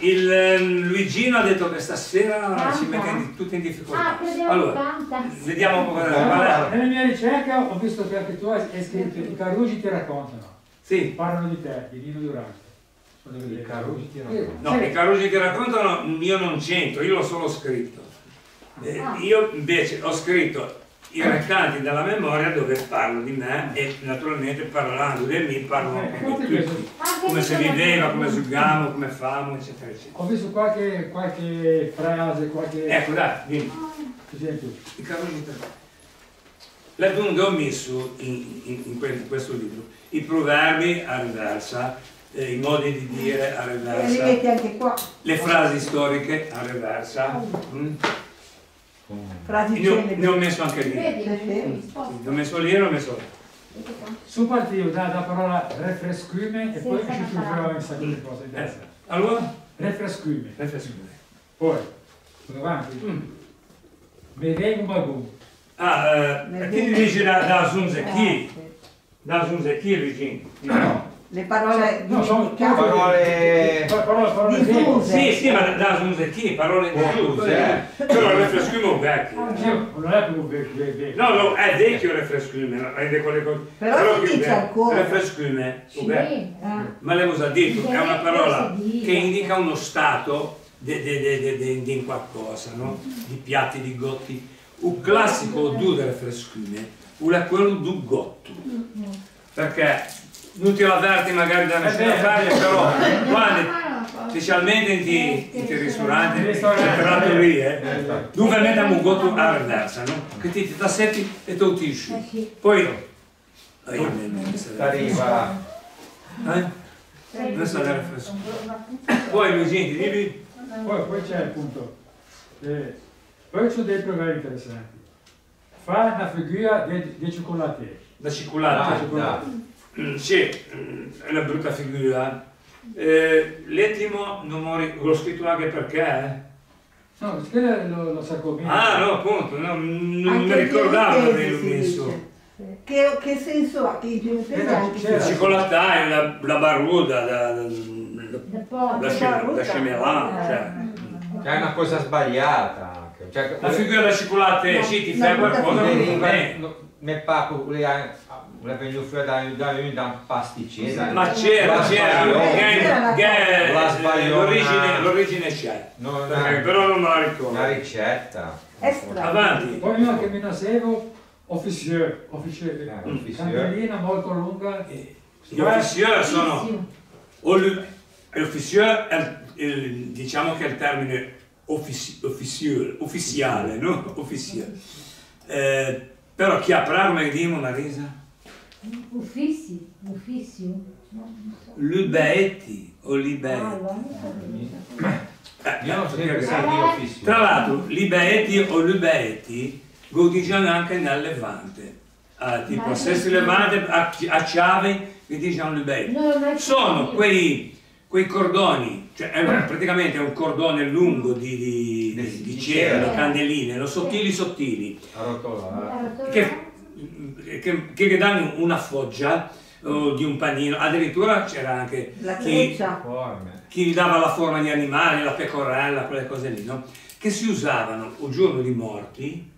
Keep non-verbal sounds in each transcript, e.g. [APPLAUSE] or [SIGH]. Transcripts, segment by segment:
Il ehm, Luigino ha detto che stasera Canta. ci mette in- tutti in Ah, difficoltà. credevo Allora, vediamo un po' cosa guarda. Nella mia ricerca ho visto che anche tu hai scritto i Carugi ti raccontano, Sì, parlano di te, di Nino Durante. Sono I Carugi ti raccontano. no, sì. i Carusi ti raccontano, io non c'entro, io l'ho solo scritto. Eh, Ah. io invece ho scritto i recanti della memoria dove parlo di me e naturalmente parlando di me parlo anche di tutti. Anche Come se si viveva, come sugamo, come famo, eccetera, eccetera. Ho visto qualche, qualche frase, qualche... Ecco, dai, dimmi. Esempio, raccontano. L'aggiungo ho messo in, in- in que- in questo libro i proverbi a reversa, eh, i modi di dire a qua. le frasi storiche a reversa. mm. Ne ho, celebri. ne ho messo anche lì. Ne ho messo lì e ne ho messo là. su partivo dalla parola refrescume e poi ci aggiungeva un sacco di cose Eh, interessanti. allora? Refrescume. Riflessione. Poi, sono avanti. Mm. Vengo bagù. Ah, eh, chi dice da, da Zunzecchi? Sì. Da Zunzecchi, Luigi? No, Le parole no, sono. Parole- Pa- Parole, parole Diffuse. Sì, sì, ma da Zunzecchi, parole di giù. eh. Però il refrescume è vecchio. Io non è più vecchio. No, no, è vecchio il refrescume, no? Rende quelle cose. Però si dice ancora. Refrescume, Sì, eh. ma l'abbiamo già detto, è una parola che indica uno stato di qualcosa, no? di piatti, di gotti. Un classico du del frescume è quello du gotto, perché non ti avverti magari da nessuna Eh parte, però quando, Ah, no, specialmente in ti, in ti ristoranti, Ristoranti. trattorie, Eh, sta. dove mettiamo un gotto a reversa, no? che ti, ti tassetti e tu ti Eh. Poi, eh, mi- mi- Arriva eh? Adesso andare fresco. Poi Luigi, dimmi. Poi, poi c'è appunto, eh, poi ci sono dei proverbi interessanti. Fa una figura di, di cioccolato. Da. Dai, dai. Mm, sì, mm, è una brutta figura. Eh, l'ettimo non mori, l'ho scritto anche perché. eh. No, quello lo, lo sa come. Ah no, appunto, no, non mi ricordavo di messo. Che, che senso ha? Che piemontese Era- anche c'era- cicolataio, la, la barruda, la, la, poco. la, scem- la scemelà, cioè. C'è una cosa sbagliata anche. Cioè, La figura da cicolate, sì, ti la fai qualcosa bene. no, nel pacco, venuto fuori da, da, da un pasticcere. Ma c'era, La c'era, La l'origine, c'è, una, però non la ricordo. una ricetta. Avanti. Poi uno che mi nasevo, officier, officier, Eh, officier. candellina molto lunga. Eh, Gli officier sono... Bellissimo. o l- L'officier è il- diciamo che è il termine offici- officier, ufficiale, no? Officier. Eh, però chi ha prato, come diciamo Marisa? Uffici, ufficio. No, non so. Lubetti o Ah, libetti. allora non sapevo. Eh, Io non so che officio. Tra l'altro, libetti o lubetti diciamo anche nel Levante. Ah, tipo a Sesti Levante, a, a Chiave, che diciamo lubetti. No, non è sono quei, quei cordoni, cioè è un- praticamente è un cordone lungo di, di, di, di cera, di candeline, no? sottili sottili, che, che, che danno una foggia oh, di un panino, addirittura c'era anche La chi, chi gli dava la forma di animali, la pecorella, quelle cose lì, no? che si usavano il giorno di morti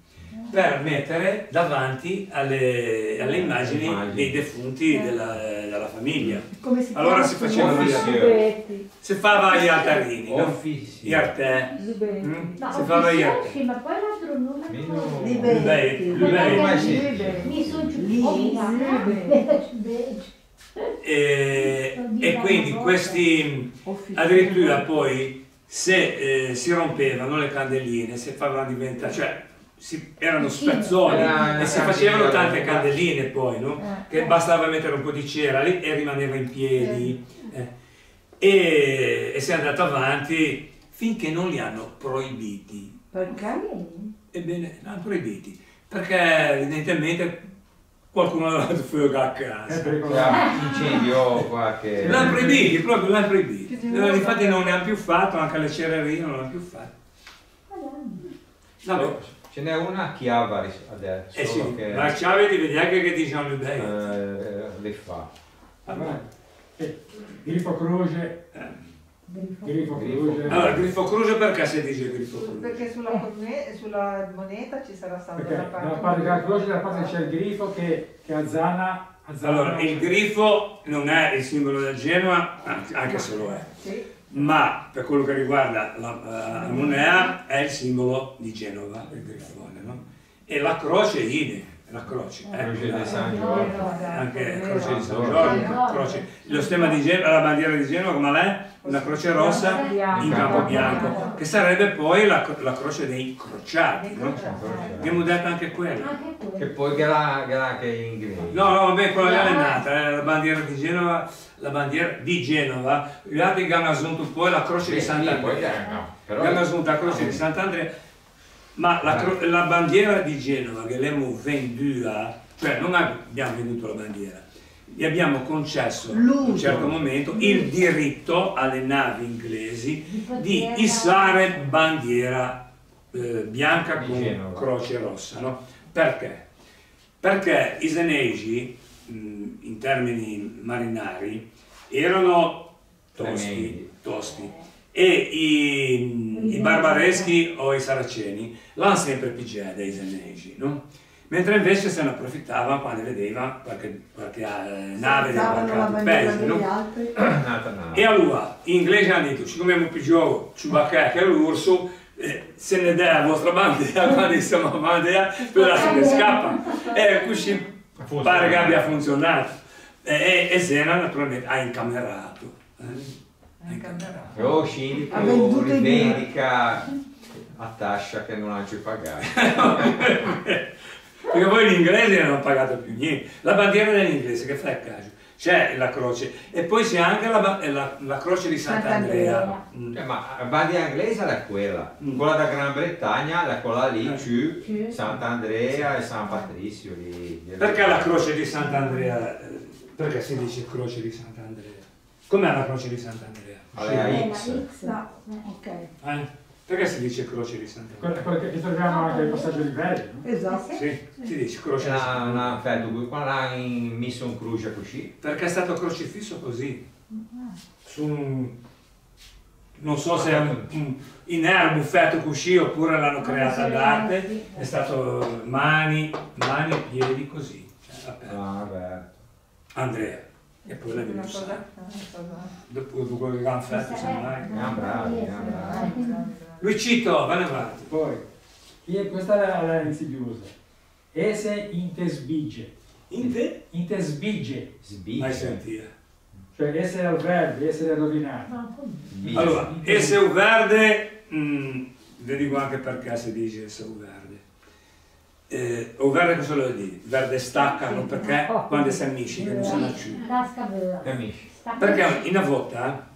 per mettere davanti alle, alle immagini Immagini. dei defunti della, della famiglia. Come si Allora si faceva Scusa? così. Lubetti. Si fava gli altarini, no? Gli artè, Lubetti. Mm? No, Si fa vedere. ufficio, sì, ma poi l'altro non è Libetti. Si Mi sono giù. E, e quindi questi addirittura poi se eh, si rompevano le candeline, si facevano diventare, cioè si- erano spezzoni Era e si facevano tante eh. candeline poi, no? Eh. Che bastava mettere un po' di cera lì e rimaneva in piedi. eh. E, e si è andato avanti finché non li hanno proibiti. Perché? Ebbene, l'hanno proibiti, perché evidentemente qualcuno l'ha fatto fuoco a casa. C'è incendio qualche... L'hanno proibiti, proprio l'hanno proibiti. Eh, Infatti non ne hanno più fatto, anche le cererie non ne hanno più fatto. Vabbè. Ce n'è una a Chiava adesso Eh sì, che ma Ciave ti vedi anche che diciamo idee. eh, le fa. Avanti. Eh, Grifo croce, Eh, Grifo. Cruce. Allora, grifo cruce perché si dice grifo cruce? Perché sulla, corne- sulla moneta ci sarà stata Perché la dalla parte. parte della croce dalla parte c'è il grifo che, che azzana, azzana Allora, il grifo non è il simbolo del Genoa, anche anche se lo è, Sì. Ma per quello che riguarda la, la monea è il simbolo di Genova, il grifone, no? E la croce idem, la croce. eh, Croce di la- San Giorgio. Anche croce di San Giorgio. Croce. lo stemma di Genova, la bandiera di Genova come l'è? Una croce rossa in campo bianco, che sarebbe poi la, la croce dei crociati, no? Abbiamo detto anche quella. Che poi che la, che che è in inglese. No, no, vabbè, quella lì è nata, eh, la bandiera di Genova, la bandiera di Genova, gli altri hanno aggiunto poi la croce di Sì, Sant'Andrea. eh, no, però Hanno aggiunto la croce di Sant'Andrea, ma la, la bandiera di Genova che l'abbiamo venduta, cioè non abbiamo venduto la bandiera, gli abbiamo concesso in un certo momento il diritto alle navi inglesi Di issare bandiera eh, bianca Di con Genova. croce rossa, no? Perché? Perché i senegi, mh, in termini marinari, erano tosti, tosti. E i, i barbareschi o i saraceni l'hanno sempre pigiata dai senegi, no? Mentre invece se ne approfittavano quando vedevano qualche, qualche eh, nave bandiera paese, no? [CLEARS THROAT] E allora, gli inglesi hanno detto, siccome abbiamo più Ciubacca che l'urso, eh, se ne dà la vostra bandiera, quando [LAUGHS] siamo a bandiera, per lasciare che scappa. E così pare che abbia funzionato. E, e, e Sena naturalmente ha incamerato. eh. Ha incamerato. E o scindi Ha o venduto i rivendica a tascia che non ha più pagato. Perché poi gli inglesi non hanno pagato più niente. La bandiera degli inglesi, che fa il caso? C'è la croce e poi c'è anche la, la- la croce di Sant'Andrea. Mm. Eh, ma la bandiera inglese è quella, Mm. quella da Gran Bretagna è quella lì, Eh. Sì. Sant'Andrea e San Patrizio. Di, di- Perché la croce di Sant'Andrea? eh, Perché si dice croce di Sant'Andrea? Com'è la croce di Sant'Andrea? Allora, Eh, la X. No. Ok. Eh? Perché si dice croce di Sant'Andrea? Quello che troviamo anche nel passaggio di Veri, no? Esatto. Sì, si dice croce di Sant'Andrea. una fatto, quando hanno messo un croce così, Perché è stato crocifisso così. Su un... Non so se è un, un- in fatto così oppure l'hanno creata d'arte. È stato mani, mani e piedi così. Cioè, aperto. ah, Andrea. E Sara. una cosa- Dopo, dopo quello che hanno fatto, semmai. Bravi, bravi. Luicito, vai avanti. Poi, chi è- questa è la insidiosa. Esse intesbige. In te? Intesbige. sbiccia. Mai sentire. Cioè essere al verde, essere rovinato. Sbiccia. Allora, SU verde, mm, vi dico anche perché si dice SU verde. Eh, o verde cosa vuol dire? Verde stacca, non perché [LAUGHS] quando si ammisci che non. Capisci? Sta- Perché in volta,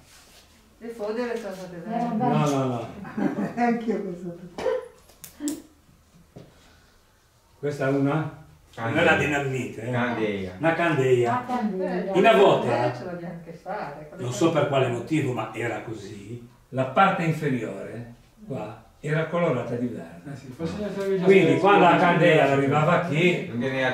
Le fodere sono state no, no, no, [LAUGHS] Anch'io questo. questa è una, non è la dinamite, eh. Candela. una candeia. La candela. In volta, Eh, ce l'abbiamo anche fare. non so per quale motivo, ma era così, la parte inferiore, qua, era colorata di verde. Eh Quindi quando la candela arrivava qui, Non veniva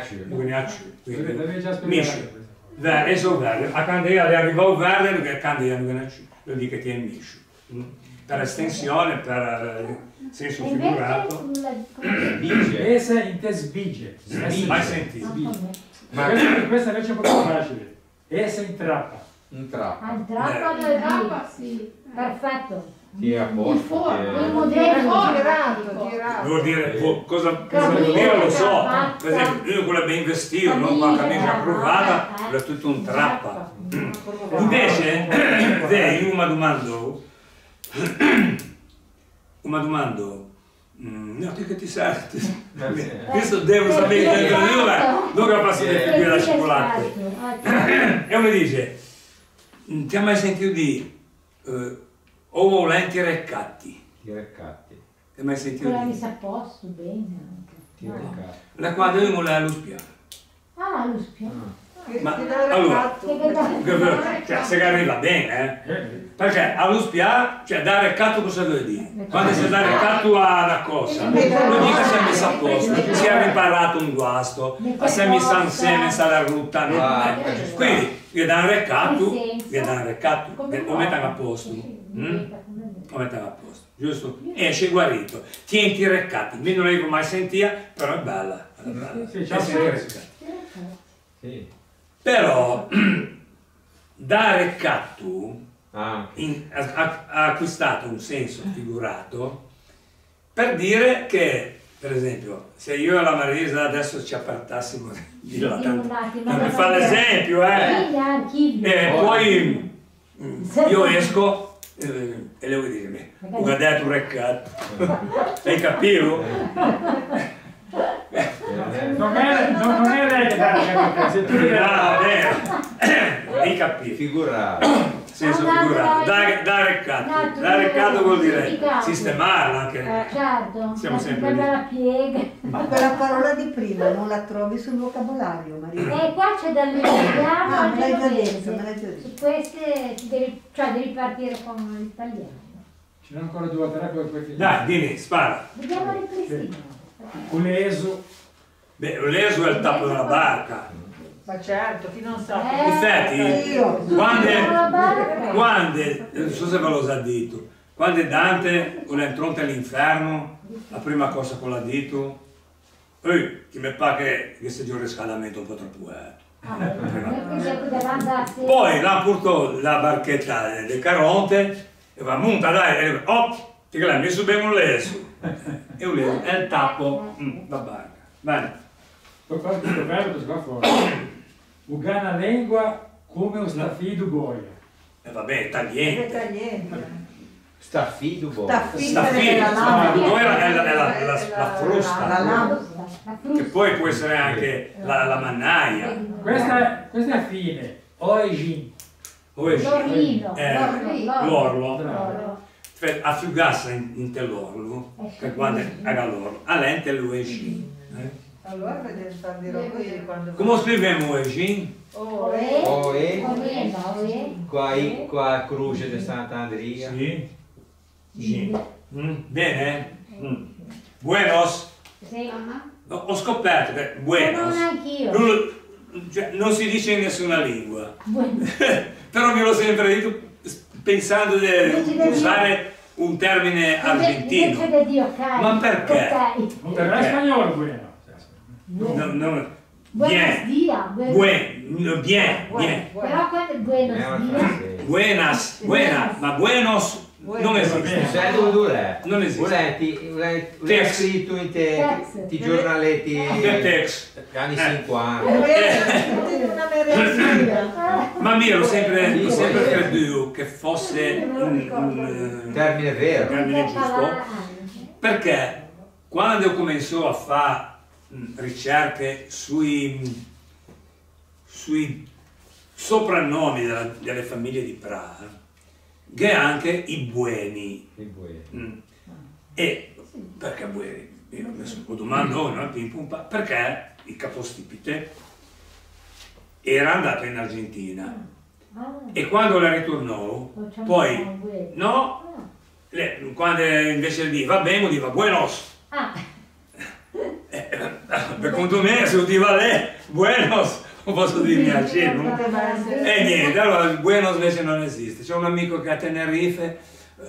spiegato Misci. Verde, eso verde. A candeia le arrivò verde, perché candeia non viene più. Lo dico che è miscio. Mm. Per estensione, per eh, senso invece figurato. Sbiccia. Esse intesbige. Sbige. Mai Ma sentito. Ma Questa, questa invece è un po' facile. Esse intrappa. Un trappo. Ah, Entrata Eh. del Trappa, sì. Perfetto. Tira a posto. Il forno, che- Il modello. Girato, girato. Vuol dire, vo- cosa, cosa vuol dire lo so. Per esempio, io quello ben vestito, no? con la camicia approvata, quello è tutto un trappa. [CLEARS THROAT] Invece, [CLEARS THROAT] te, io mi domando, [CLEARS THROAT] mi domando, mm, no, che ti serve? Eh, Questo [LAUGHS] devo sapere che io, non che posso Eh, definire la cioccolata. Ah, E mi dice, "Mm, ti ha mai sentito di eh, o volenti reccatti? Tira i catti. Ti hai mai sentito Quella di? messa a posto, bene anche. Tira i No. catti. La quando io mi la allo spiano. Ah, lo spiano. Ah. Ma- ti allora, recatto. [LAUGHS] Cioè, se arriva bene, eh? Eh, Perché allo spia, cioè dare catto cosa vuol dire? Quando si dà catto a una cosa, non dica si è messa a posto, si è riparato un guasto, si è messa insieme, sa la rutta, no? Ah, Eh, Quindi, io dare Nel catto, senso, viene da un recatto, Come lo mettono a posto. Mm? come Lo mettono a posto, giusto? Esce guarito. Tienti i recatti, io non l'avevo mai sentita, però è bella. È bella. Sì, sì. Però da recatto Ah, in- ha, ha- ha acquistato un senso figurato per dire che, per esempio, se io e la Marisa adesso ci appartassimo di là, tanto, tanto per ma fare non- l'esempio, eh, e Oh. poi io esco eh, e vuol dirmi, ho guardato un recatto, [LAUGHS] hai capito? Non è, non, non è capita, se tu [COUGHS] hai capito. figurato. [COUGHS] senso Ah, figurato. dai, Da, da recatto. dai, Da recatto vuol dire sistemarla anche. Eh, certo, Siamo la sempre lì. la piega. Ma quella parola di prima non la trovi sul vocabolario, Maria. E Eh, qua c'è dall'italiano Ah, l'hai già detto, me l'hai già detto. Su queste devi, cioè devi partire con l'italiano. Ce n'è ancora due o tre poi finiamo. Dai, dimmi, spara. Vediamo ripristinare. Uleso, Beh, l'eso è il tappo della barca. Ma certo, chi non sa. Eh, Infatti, Io. quando, La quando, non so se ve l'ho già detto, quando Dante vuole entrare all'inferno, la prima cosa che l'ha detto, ehi, che mi pare che, sia già un riscaldamento un po' troppo alto. Ah, quindi poteva andarsi. Poi là portò la barchetta del Caronte e va monta dai, e oh, che l'ha messo bene un leso. E un leso è il tappo mm, da barca. Bene. poi qua tutto bello che va fuori. Ugana lingua come un stafido boia. E vabbè, È tagliente. tagliente. Sta fido boh. Sta Sta fitta fine, della no, lama. poi è la, è la- la- frusta. La lama. La Che poi può essere anche la, la mannaia. Questa è, questa è fine. Oegin. O è L'orlino. eh, l'orlo, l'orlo. l'orlo. Cioè, a fugassa in, in te l'orlo, che quando è l'orlo, a lente lo esci. Eh? Allora vedi, sta di così quando... Come scriviamo Oe. eh. Oe. Oe, oe. Qua, i- qua a Croce di Sant'Andrea. Sì. Sì. Mm, Bene? Mm. Buenos. Sì. Ho ho scoperto che buenos non, cioè, non si dice in nessuna lingua. [LAUGHS] Però me l'ho sempre detto pensando di usare un termine argentino. di Dio, ok. Ma perché? Ok. Per me spagnolo bueno. No, no, Buenos bien, dias. Buenos buen, no, bien, bien. Però quando è Eh, buenos francese. Buenas, buena, ma buenos non esiste. Dove è? Non esiste. Volenti, Tex. scritto in te, Tex. ti giornaletti Che text. anni Eh. 50. È vero, tutti in una meraviglia. Ma io l'ho sempre, sempre creduto che fosse un, un, Termine vero. termine giusto. Perché quando cominciò a fare ricerche sui, sui soprannomi della- delle famiglie di Praga, che anche i bueni. Il buono. Mm. E perché buoni? Io mi sono domandato, no? Pim pum pa, perché il capostipite era andato in Argentina e quando la ritornò, poi no, le- quando invece di va bene, diva buenos. Ah, Eh, Secondo me se udiva lei, buenos, non posso dirmi al cielo. E niente, allora buenos invece non esiste. C'è un amico che a Tenerife,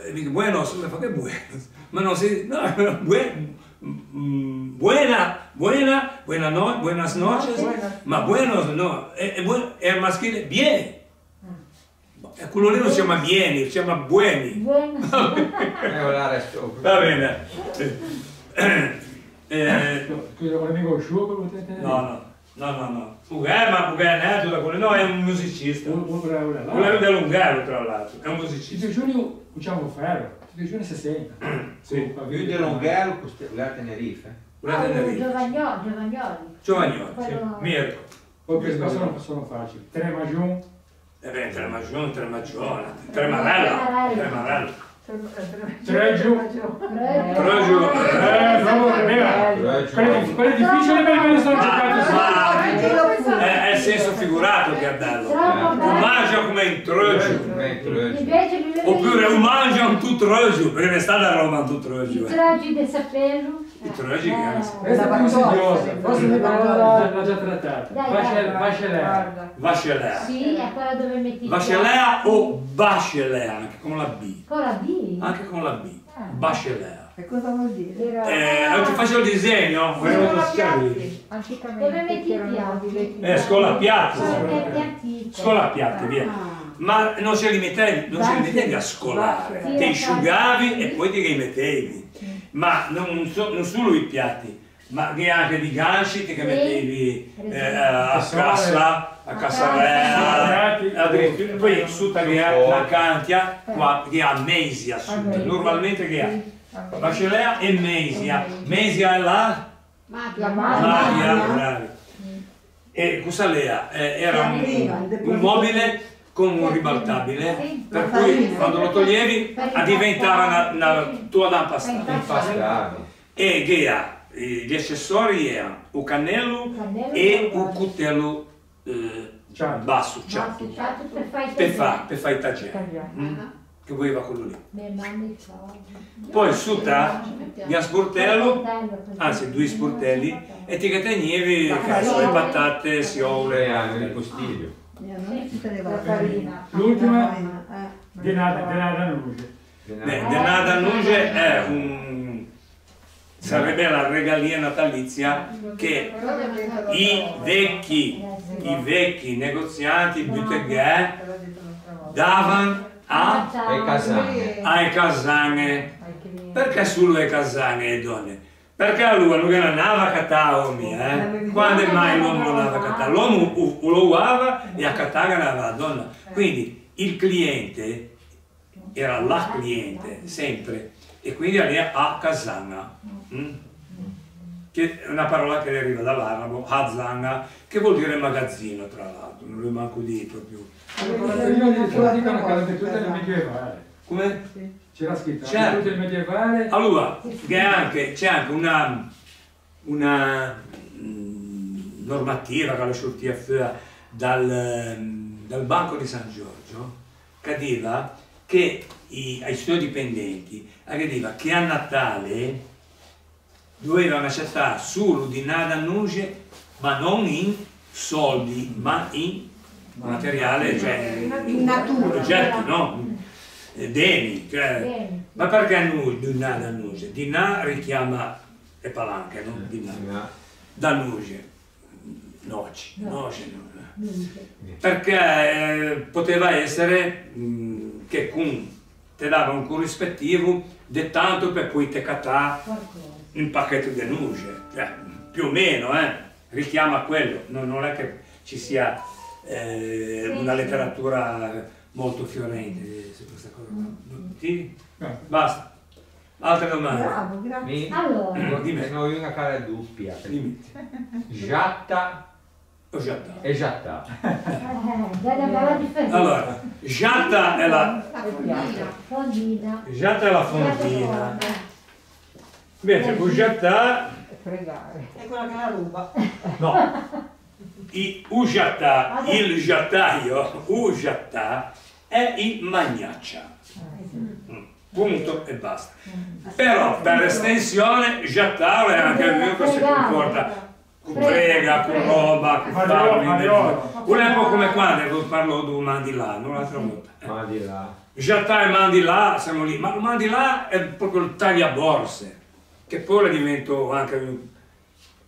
eh, dico buenos, mi fa che buenos? Ma non si, no, bue- mm, buena, buena, buena no, buenas noches, ma buenos no, è, è, buen- è maschile bien. E quello lì non si chiama bieni, si chiama bueni. buono. [LAUGHS] Eh. Va bene. [LAUGHS] Eh, Scusa, un amico asciugo potete no, no, no, no, no. Ugè, ma Ugè è nato da quello, no, è un musicista. Quello dell'Ungaro, tra l'altro, è un musicista. Tutti i giorni facciamo ferro, i giorni 60. Sì. Più di Longhero, la Tenerife. Una Ah, Tenerife. Giovagnoli, Giovagnoli. Quello- Mirko. Poi queste cose sono, sono facili. Tremagiun, E beh, Tremagione, Tremagione, Tremarella, Tremarella. Treggio. Trogio. Eh, no, vero. Quelli, quelli difficili perché me ne sono giocati su. È, è il senso figurato che è Un bello. mangia come in Trogio. Invece mi viene Oppure un mangia un tu Trogio, perché ne sta da Roma un tu i eh. tragi di sapello. Mitologia greca. Questa è più insidiosa, forse Sì, l'ha già trattata. Vascelea. Vascelea. Sì, è quella dove metti il Vascelea o Bascelea, anche con la B. Con la B? Anche con la B. Ah. Bascelea. E cosa vuol dire? Eh, ti faccio il disegno, volevo mostrarvi. Anticamente Dove metti i piatti? Eh, scuola piatti. Scola piatti, via. Ma non si limitevi, non si limitevi a scolare, Sì, ti asciugavi e poi ti rimettevi. Ma non, so- non solo i piatti, ma che anche di ganci che mettevi eh, a cassa, a cassarella, cassa. addirittura poi su che ha la cantia, qua che ha mesia su, Mesia. normalmente che ha. Bacelea e mesia. Mesia è la? Magia. bravi. E Cusalea eh, era un, un mobile con un ribaltabile, per cui quando lo toglievi ah, diventava una, una tua. Impastare. E che ha, eh, gli accessori erano un cannello Cannello e un coltello eh, basso, Ciato, per fare tagliati, Tagliati. mm, che voleva quello lì. Poi su ta, un sportello, anzi due sportelli, e ti La so, le patate, siole, nel postiglio. L'ultima, eh. Denada, denada nuge. De, Denada Nuge è un sarebbe la regalia natalizia che i vecchi, i vecchi negozianti bouteguer davano a, E casane. ai casane. Perché solo le casane le donne? Perché lui non andava a Cataomi, eh? Quando mai l'uomo non andava a Catare? L'uomo lo uava e a Catare andava la donna. Quindi il cliente era la cliente, sempre. E quindi era a Casana. mm? Che è una parola che deriva dall'arabo, Hazana, che vuol dire magazzino, tra l'altro. Non lo manco di proprio. La. Come? C'era scritto, Certo. la battuta è medievale. Allora, che anche, c'è anche una, una mm, normativa che sortita fuori dal, mm, dal Banco di San Giorgio che diceva che i, ai suoi dipendenti che diceva che a Natale dovevano accettare solo di nada nuce ma non in soldi ma in materiale cioè In natura. oggetti no Eh, beni cioè ma perché nu- Dinà da Nuge? Dinà richiama le palanche, no? Dinà. Da Nuge. Noci, noce, no. Perché eh, poteva essere mh, che con, te dava un corrispettivo di tanto per cui te catà un pacchetto di nuge, cioè, più o meno, eh, richiama quello, non, non è che ci sia eh, Sì, una sì. letteratura molto fiorente su questa cosa. qua. Sì? No. Basta. Altre domande? Bravo, grazie. Mi Allora, Dimmi. sono io una cara doppia. Dimmi. Giatta dato. e giatta. eh. Allora, giatta è la, Fondina. giatta è la fondina, invece bugiattà, Fregare. È quella che la ruba. no, [LAUGHS] i ugiattà, il giattaio, ugiattà è il magnaccia. Mm, Punto e basta. Però per estensione giattà è anche il che si comporta con prega, con roba, con. Mariolo. Un è un po' come quando parlo di un mandilano l'altra volta. eh. Ma di là. Giattà e mandilà siamo lì, ma il mandilà è proprio il tagliaborse, che poi ora divento anche un-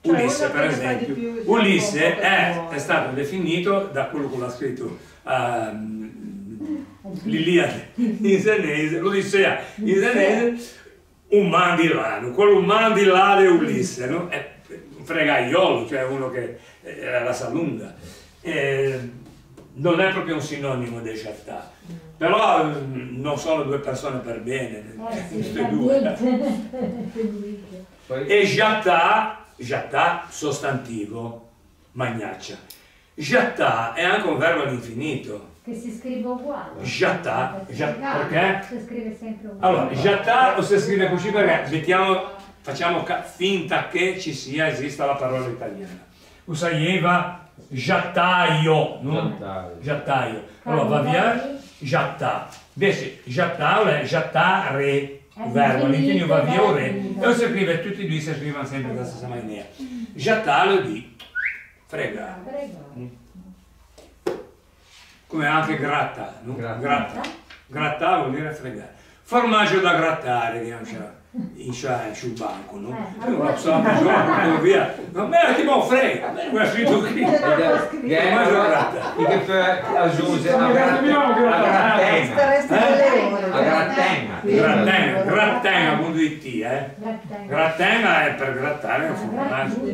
Ulisse uno per esempio. più, di Ulisse è, è stato definito da quello che l'ha scritto ehm, l'Iliade in senese, l'Odissea in senese, un mandilano, quello un mandilà di Ulisse, no? È un fregaiolo, cioè uno che eh, la sa lunga. Eh, non è proprio un sinonimo di Giattà, però mm, non sono due persone per bene, Eh sì, due. [LAUGHS] E Giattà, Giattà sostantivo, magnaccia. Giattà è anche un verbo all'infinito. Che si scrive uguale. Giattà, già- perché? Si scrive sempre uguale. Allora, Giattà o si scrive così perché mettiamo, facciamo finta che ci sia, esista la parola italiana. Usaieva giattaio, no? Giattaio. Allora va via giattà. Invece giattà è giattare, Eh, verbo all'infinito va via ore e si scrive tutti e due si scrivono sempre dalla stessa maniera giattalo di fregare Prego. come anche gratta, no? Gratta. gratta. Grattare vuol dire fregare. Formaggio da grattare, non c'è in c'è sul banco, no? Eh, Io non so, andavo via, ma me ti può frega, me l'ha scritto qui. Formaggio una- gratta. che aggiunge a Come gratten- abbiamo a grattanato. Questa grattenga. resta delle ore. A grattenga. Grattenga, grattenga con due T, eh? Grattenga. Grattenga è per grattare un formaggio.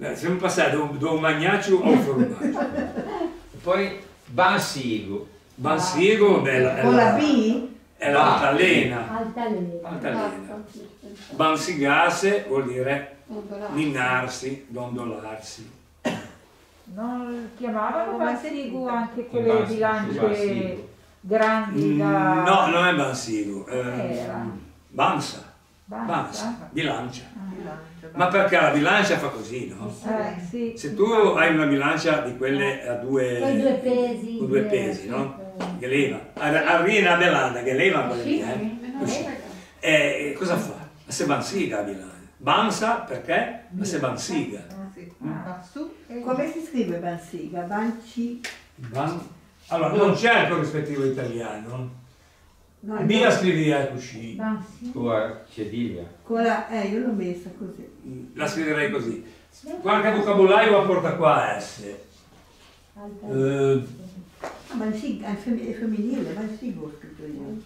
Eh, Siamo passati da un, da un magnaccio a un formaggio. [LAUGHS] Poi bansigo. Bansigo bella, è Con la la, B? è l'altalena. Altalena. Altalena. Bansigase vuol dire ninnarsi, dondolarsi. Non chiamavano sentite? anche quelle bilance. Grandi Mm, da... No, non è Bansigo, eh, Era? Bansa, Bansa? Bansa, bilancia. Bilancia. Ma perché la bilancia fa così, no? Eh, sì. Se tu hai una bilancia di quelle a due, Con due pesi. con due pesi, no? Che leva, arriva una belanda che leva quelle lì, eh? Così. E cosa fa? La se bansiga la bilancia. Bansa perché? La se bansiga. Sì. Su. Come si scrive Bansiga? Banci... Ban- Allora, non c'è il corrispettivo italiano. No, B la no, scrivi così. Bansi. Tua cediglia. con la... Eh, io l'ho messa così. La scriverei così. Qualche vocabolario la porta qua S. Altalena. Eh, Ah, Bansiga è fem- è femminile, Bansigo ho scritto io.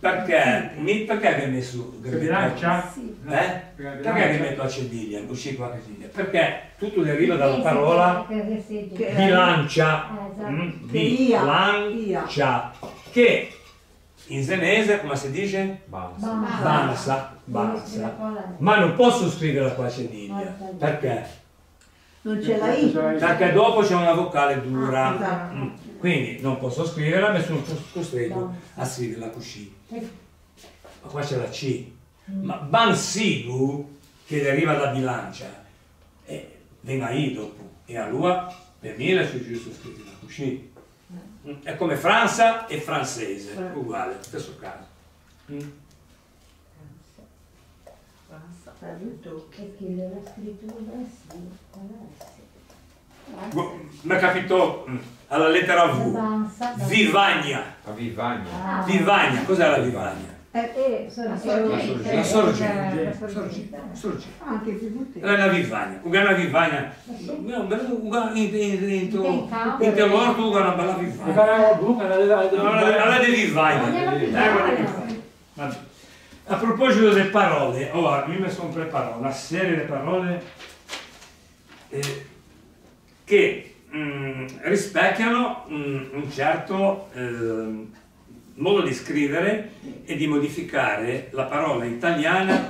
Perché? Mi, perché mi hai messo Bilancia? Eh? Perché mi metto a cediglia? Uscì qua che cediglia? Perché tutto deriva dalla parola Che. Che- bilancia. Esatto. Mm, Che ia, Bilancia. Che in senese come si dice? Con la- Ma non posso scriverla qua a cediglia. Perché? Non c'è la I. Perché dopo c'è una vocale dura. Esatto. Mm. Quindi non posso scriverla, mi sono costretto a scriverla così. Ma qua c'è la C. Ma Bansigu, che deriva da bilancia, eh, venga I dopo. E allora per me la sono giusto scritta così. Mm. È come Franza e francese, uguale, stesso caso. Mm. Saluto. Perché la Mi alla lettera V. Vivagna. A vivagna. Ah. Vivagna, cos'è la vivagna? Eh, La sorgente. La sorgente. Eh, la Sorgente. sorgente. Sorgente. Anche Piemonte. È una vivagna. Una vivagna. Una in te morto una bella Mi vivagna. pare un gruppo, alla Alla di vivagna. A Eh, vivagna. vivagna. Proposito delle parole, ora io mi sono preparato una serie di parole eh, che mm, rispecchiano mm, un certo ehm, modo di scrivere e di modificare la parola italiana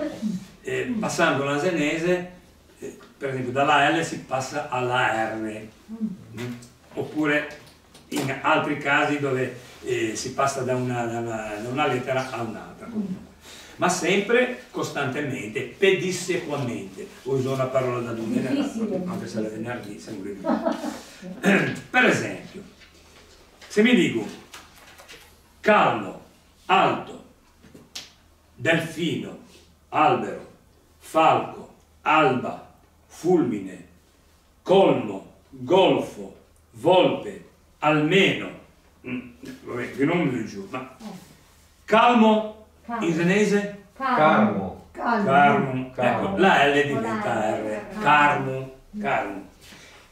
eh, passando l'asenese, eh, per esempio dalla L si passa alla R, mm? oppure in altri casi dove eh, si passa da una, da una- da una lettera a un'altra. Ma sempre costantemente, pedissequamente. Uso una parola da domenica, anche se è venerdì, sempre di [CLEARS THROAT] Per esempio, se mi dico calmo, alto, delfino, albero, falco, alba, fulmine, colmo, golfo, volpe, almeno, mm, vabbè, che non mi giù, ma calmo in senese? Carmo. Carmo, Carmo. ecco, la L diventa R, Carmo, Carmo.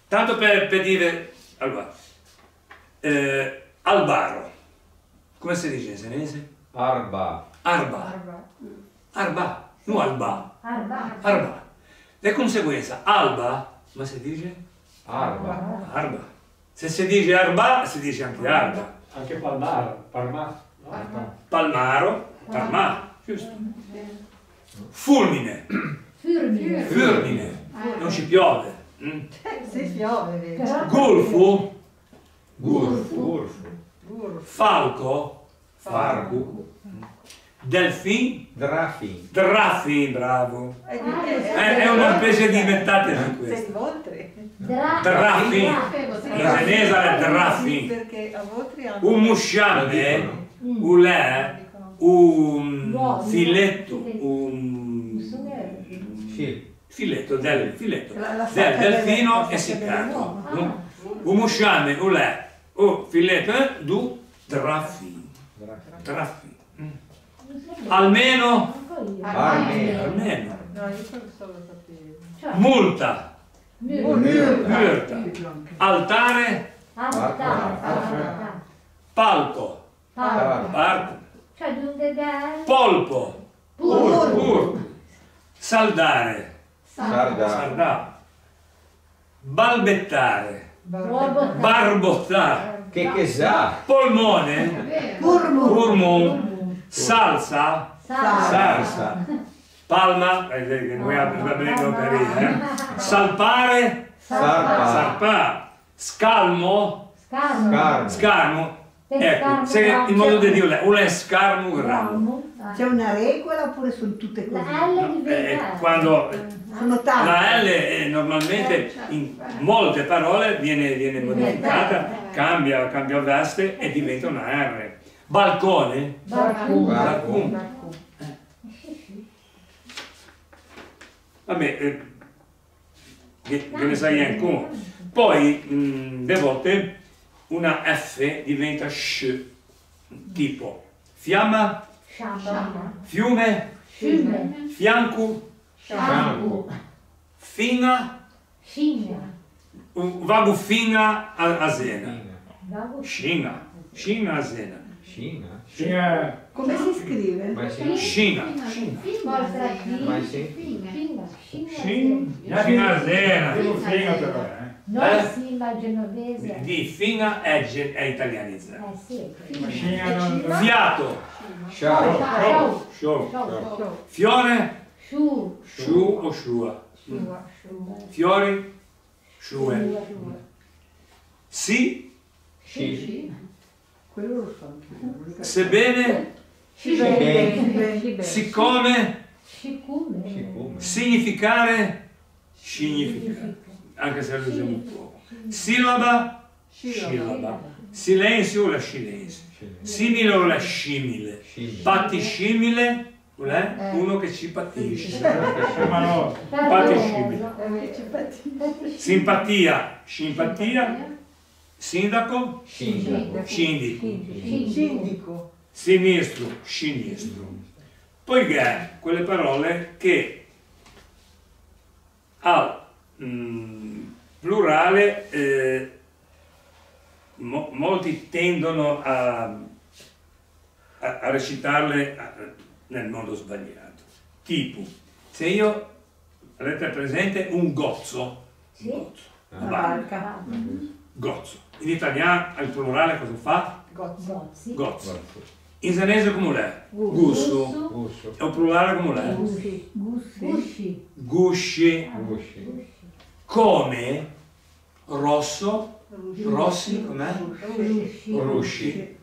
Tanto per, per dire, allora, eh, albaro, come si dice in senese? Arba. Arba, Arba. arba, non alba, Arba. arba. Di conseguenza, alba, ma si dice? Arba. Arba. Se si dice arba, si dice anche arba. Anche Palmaro, Parma. Palmaro, parma, giusto. Fulmine, Furmine. fulmine, non ci piove. mm? Si piove, vedi. Però- Golfo. Burro. falco, farco, delfin, Drafi. draffi, bravo. È, È, è una specie di inventate su Sei questo. Voltri. Dra- Draffi, Draffi. in senese è hanno... Un musciame, Mm. ulè, un filetto, un filetto del filetto La- la del delfino essiccato. no? Un musciame, un lè, un filetto eh, du draffi. Draffi. Mm. Almeno, Almeno. almeno. Cioè, Multa, multa. multa. Altare, Alta, alta. palco, Cioè, polpo, Pur. pur, saldare, Sarda. sardà, balbettare, barbottare, Che che sa? polmone, purmon, salsa, Salsa. palma, eh, che noi abbiamo per eh? salpare, Sarpa. scalmo, Scarmo. Scarmo. Ecco, se il modo di dire, un è scarmo. Grammo. C'è una regola oppure sono tutte La così? L Eh, diventa. quando Sono tante. la L eh, normalmente in molte parole viene, viene modificata, cambia, cambia veste e diventa una R. Balcone, balcone. Barcù. Vabbè, eh, che, che ne sai ancora. Poi, mh, delle volte, una F diventa SH, tipo fiamma, Sciamba. fiume, Fiume. fianco, Sciampo. fina, Scimmia. un- vago fina a, a Zena. Vago. Scina, scina a Zena. Cina? Tinha Come si scrive? Ma sì. Scina, scina. Forza qui. Ma sì. Shin, Scimmia. Scina a Zena. devo finga però. Non Eh? Simba genovese. Di fina è, è italianizzato. Eh sì. Fiato, Ciao. Ciao. show. Ciao. Fiore, Sciù. sciù o sciua. Sciua. Fiori, sciue. Si, Sì. Quello lo so sebbene, siccome, significare, significa. Anche se lo usiamo poco. Sillaba, sillaba. Silenzio o la silenzio. Simile o la scimile. Scimile. Patti scimile, qual è? Uno che ci patisce. Ma no, Simpatia, simpatia. Sindaco, scindico. Sindico. Sinistro, sinistro. Poiché quelle parole che al mm, plurale eh, mo- molti tendono a, a- a recitarle a- nel modo sbagliato. Tipo, se io avete presente un gozzo, Sì. un gozzo, una barca, gozzo. In italiano al plurale cosa fa? Gozzi. Gozzo. In senese come l'è? Gusso. Gusso. E il plurale come l'è? Gusci. Gusci. Gusci. Come rosso, rossi, com'è? Rusci. Rusci.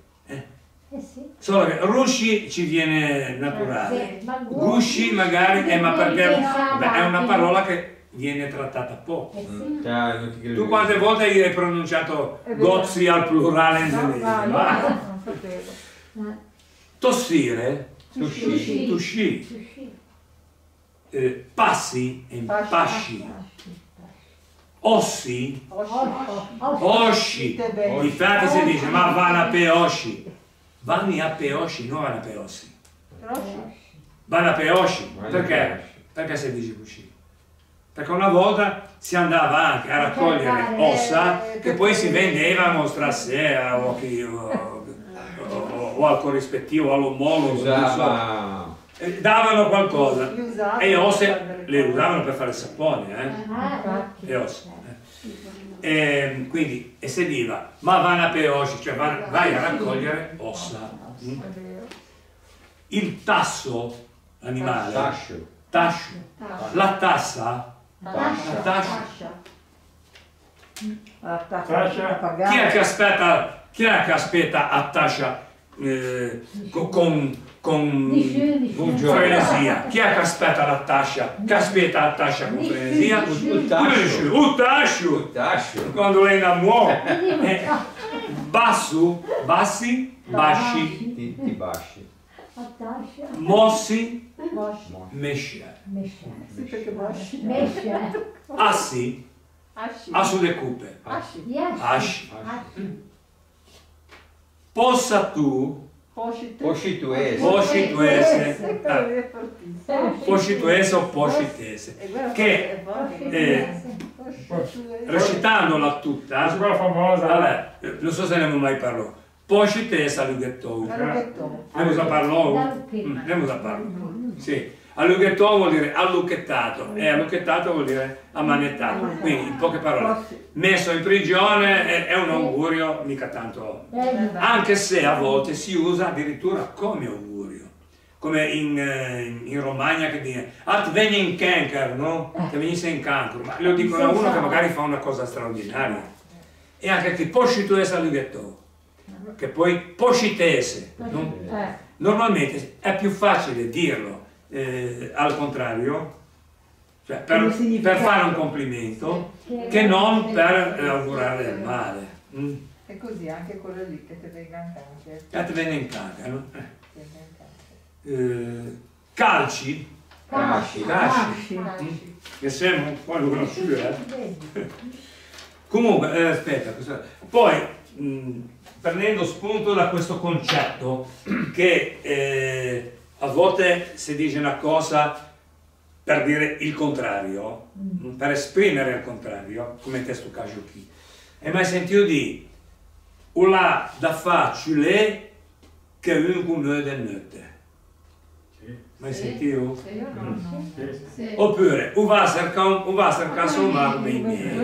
Eh sì. Solo che rusci ci viene naturale. Sì, ma Gusci magari, eh, ma perché beh, è una parola che viene trattata poco. Eh sì. Mm. Cioè. Tu quante volte hai pronunciato gozzi al plurale in. Eh, [LAUGHS] Tossire, tusci, Sushi. eh, passi, e pasci, ossi, osci. Infatti si dice, ma vanno a peosci. Vanno a peosci, non vanno a peossi. Vanno a peosci. Vanno a Perché? Perché si dice così? Perché una volta si andava anche a raccogliere ossa eh, che poi si vendevano strasera o, chi- o, o- o al corrispettivo, all'omologo, non so. Usava... Eh, davano qualcosa usavano e le fare le usavano per fare il sapone, eh? Ah, le ossa. eh. E, quindi, e diva, ma vanno a peosci, cioè van- vai a raccogliere ossa. Mm? Il tasso animale, Tascio. tascio, la tassa, la Tascia. tascia. La tassa Tascia. Chi è che aspetta, chi è che aspetta a tascia eh, co- con, con, frenesia? Chi è che aspetta la tascia? Che aspetta la tascia con frenesia? Un tascio. Un tascio! Tascio. Quando lei innamora. Eh, basso, bassi, basci. Ti, ti basci. Attascia. mossi, mesce. Assi, Asci. assude cupe. Asci. Possa tu, Posci tu. Posci tu es. posci tu esse, Eh, eh, è fortissimo. posci tu esse o posci tese. E guarda Che, eh, recitandola tutta, famosa. vabbè, eh, non so se ne abbiamo mai parlato. Posci tesa lughettou. Ne? Dal che? Mm, Ne usa parlò? Sì. Allughettou vuol dire allucchettato e allucchettato vuol dire ammanettato. Quindi, in poche parole, messo in prigione è, un augurio mica tanto Eh, anche se a volte si usa addirittura come augurio, come in, eh, in Romagna che dice at veni in cancer, no? Che venisse in cancro, ma lo dicono a uno che magari fa una cosa straordinaria. E anche che posci tu essa lughetto, che poi posci tese, no? Eh. Normalmente è più facile dirlo eh, al contrario, cioè per, per fare un complimento, che non per eh, augurare del male. Mm. E così anche quello lì che ti venga in cancer. Che te viene in caca, no? Eh. Venga cancer. Eh, calci, Casci. casci, Asci. che sembra un po' conosciuto, eh? [LAUGHS] Comunque, eh, aspetta, poi mh, prendendo spunto da questo concetto che eh, a volte si dice una cosa per dire il contrario, mh, per esprimere il contrario, come in questo caso qui. Hai mai sentito di Ula da fa ciulè che un come del notte? Sì, Mai sentito? E io no, no. sì, sì. Oppure, o va a cercare un, o va a cercare solo un mago nei Quello miei.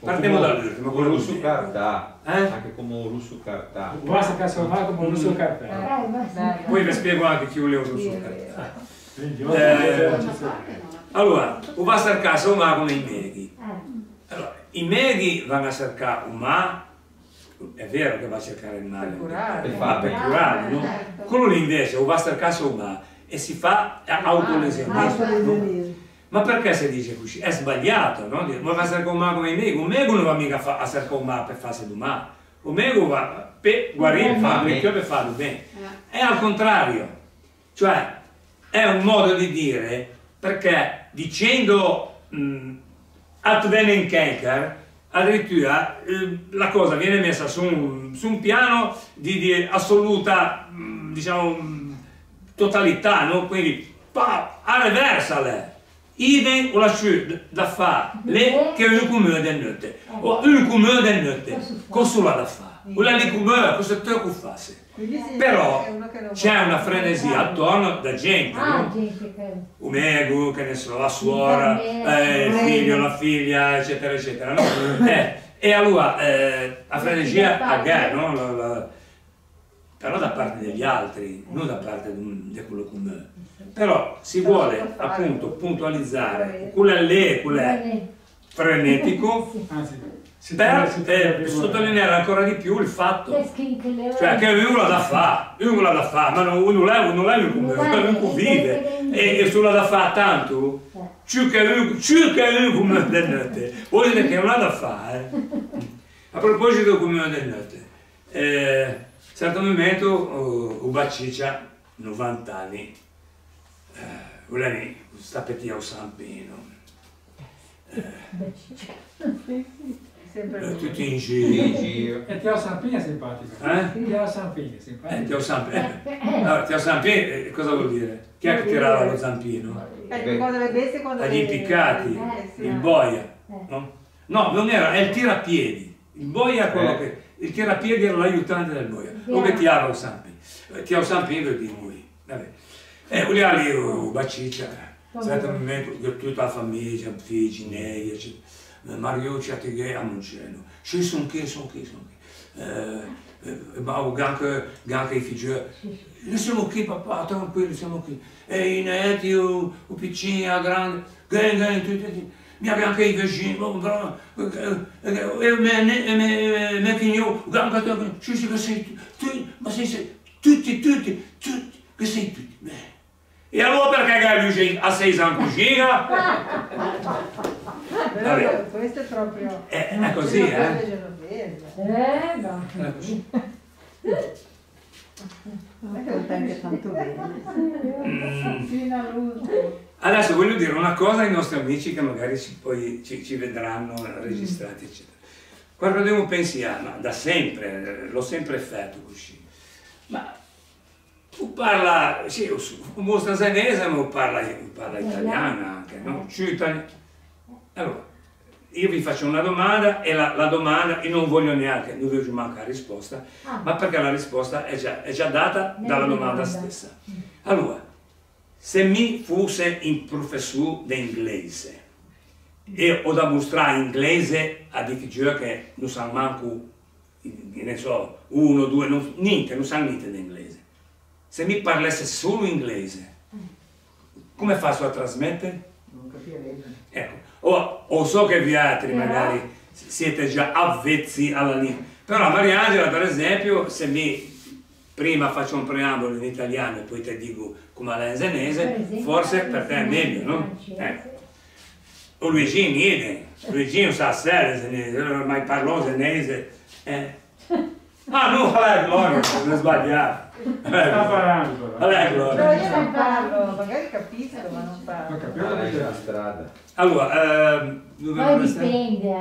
Partiamo dall'ultimo, quello Russo cartà. Eh? Anche come un russo cartà. Basta casomai come un russo cartello. Eh, ma sì. Dai, Poi vi spiego anche chi carta. vero. Quindi, Eh. Allora, o va a cercare un mago nei meghi. Eh. Allora, i meghi vanno a cercare un ma, è vero che va a cercare il male, Per curare. per fa per curare, no? Certo. Quello lì invece o va a cercare un ma e si fa autolesionismo. no? Ma perché si dice così? È sbagliato, no? Dire, Ma va a cercare un mago nei meghi, un mego non va mica a cercare un ma per farsi du ma. Un mego va per guarire, fa bene. per farlo bene. È al contrario, cioè è un modo di dire perché dicendo mh, at venen kenker addirittura eh, la cosa viene messa su un, su un piano di, di assoluta mh, diciamo totalità no? quindi pa, a reversale idem o la scu da fa le che un comune del notte. O un comune del notte cosa la da fa o la di comune cosa te che fasse però è c'è una frenesia attorno da gente, Ah, no? Un ego, che ne so, la suora, eh, il figlio, la figlia, eccetera, eccetera, no? [COUGHS] Eh, e allora eh, la frenesia a gare, no? La- la- però da parte degli altri, non da parte di, quello comune. Però si vuole appunto puntualizzare. Quello è lì, quello è frenetico, [LAUGHS] Anzi, si per eh, sottolineare ancora di più il fatto. Cioè che uno la fa, uno la fa, ma non, è, non è un come, non un vive. E, e sulla da fa tanto, che uno come del notte. Vuol dire che non ha da fare. A proposito del comune del notte, eh, un certo momento oh, Ubaciccia, 90 anni, eh, voleva sta pettino San Pino, Sempre eh, tutti in In giro. giro. E Teo Sampini è simpatico. Eh? Teo Sampini è Eh, simpatico. Teo San Allora, Teo Zampino, eh, cosa vuol dire? Chi è che tirava lo zampino? Eh, quando quando Agli impiccati, eh, sì. il boia, no? No, non era, è il tirapiedi. Il boia è quello Eh. che... Il tirapiedi era l'aiutante del boia. Che tirava lo zampino. Eh, Teo Zampino di lui. Vabbè. E lui lì, uh, baciccia, a certo momento, che tutta la famiglia, figli, nei. Eh, Mario ci ha a Moncello. Ci sono che, sono che, sono che. Eh, eh, ma ho anche, i figli. Noi siamo qui, papà, tranquilli, siamo qui. E i o, o piccini, a grande, gang, gang, tutti, tutti. Mi abbiamo anche i vicini, oh, eh, eh, e me, ne- me, me, che io, anche tu, ci sei, ma sei, tutti, tutti, tutti, che sei tutti. E allora perché Gabriele a sei anni in cucina? Però Vabbè. questo è proprio... È, è così, eh? Eh, no. È così. Non canta anche tanto bene. Fino all'ultimo. Adesso voglio dire una cosa ai nostri amici che magari ci, poi ci, ci vedranno registrati, eccetera. Quando devo pensare, ma da sempre, l'ho sempre fatto così, ma parla, sì, buon senese, ma parla, parla italiano anche, no? Ci itali- Allora, io vi faccio una domanda e la, la domanda, io non voglio neanche, non voglio manca la risposta, Ah. ma perché la risposta è già, è già data Nella dalla domanda domanda. stessa. Allora, se mi fosse in professore di inglese e ho da mostrare inglese a di che che non sa manco, ne so, uno, due, non, niente, non sa niente di inglese. Se mi parlasse solo inglese, come faccio a trasmettere? Non capirei. Ecco, o, o so che vi altri magari siete già avvezzi alla lingua, però Mariangela per esempio, se mi prima faccio un preambolo in italiano e poi ti dico come alla Per senese, esempio, forse per te è meglio, no? Ecco. O Luigino, niente, Luigino non sa se senese, non mai parlò senese. Eh. [LAUGHS] Ah, no, allora non sbagliato. Sta parlando però. Allora, Però Gloria. io non parlo, magari capisco, ma non Ho parlo. capito Ah, perché- la strada. Allora, ehm, dove Poi dipende,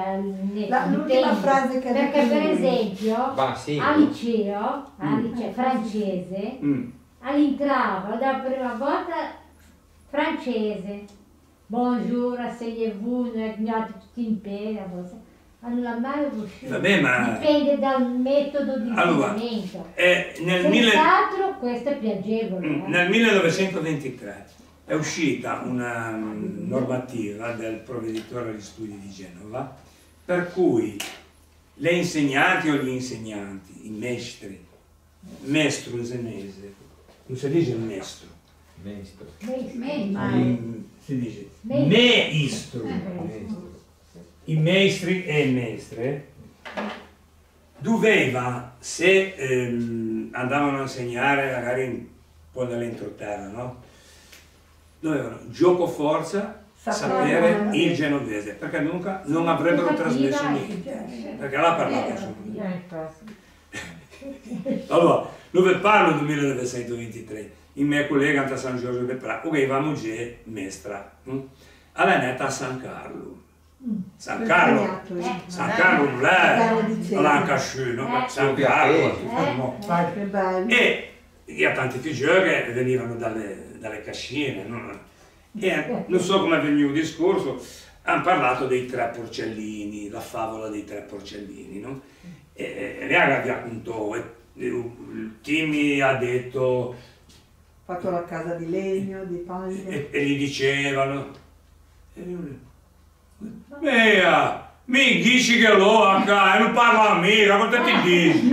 eh, La- l'ultima frase che ha Perché per esempio Ma sì. al liceo, al liceo francese, Mm. all'entrava la prima volta francese. Bonjour, asseyez-vous, noi andiamo tutti in piedi, a volte. non l'ha mai uscito. Vabbè, ma- Dipende dal metodo di Allora, insegnamento. Eh, nel, mille- Senz'altro questo è più agevole. mm, eh. nel 1923 è uscita una mm, normativa del provveditore agli studi di Genova per cui le insegnanti o gli insegnanti, i maestri, mestro in senese, non si dice maestro, Maestro. mm, si dice Maestro. meistro. I maestri e maestre doveva, se ehm, andavano a insegnare magari un po' nell'entroterra, no? Dovevano gioco forza Sapere il genovese, perché nunca non avrebbero trasmesso eh, niente, perché la parlava. Eh, infatti. Allora, dove parlo del 1923, il mio collega a San Giorgio de Pra, avevamo già mestra, hm? alla netta a San Carlo. San Carlo. San Carlo non è diceva. Lancashire, Eh. San Carlo. Che bello. E hi ha tanti figli che venivano dalle, dalle cascine, no? e non so come è venuto il discorso, hanno parlato dei tre porcellini, la favola dei tre porcellini, no? E, e Reaga vi raccontò, e, e, il Timmy ha detto, fatto la casa di legno, di paglia. e, e gli dicevano, e lui, Bea, mi dici che casa, e non parla mica, cosa ti dici?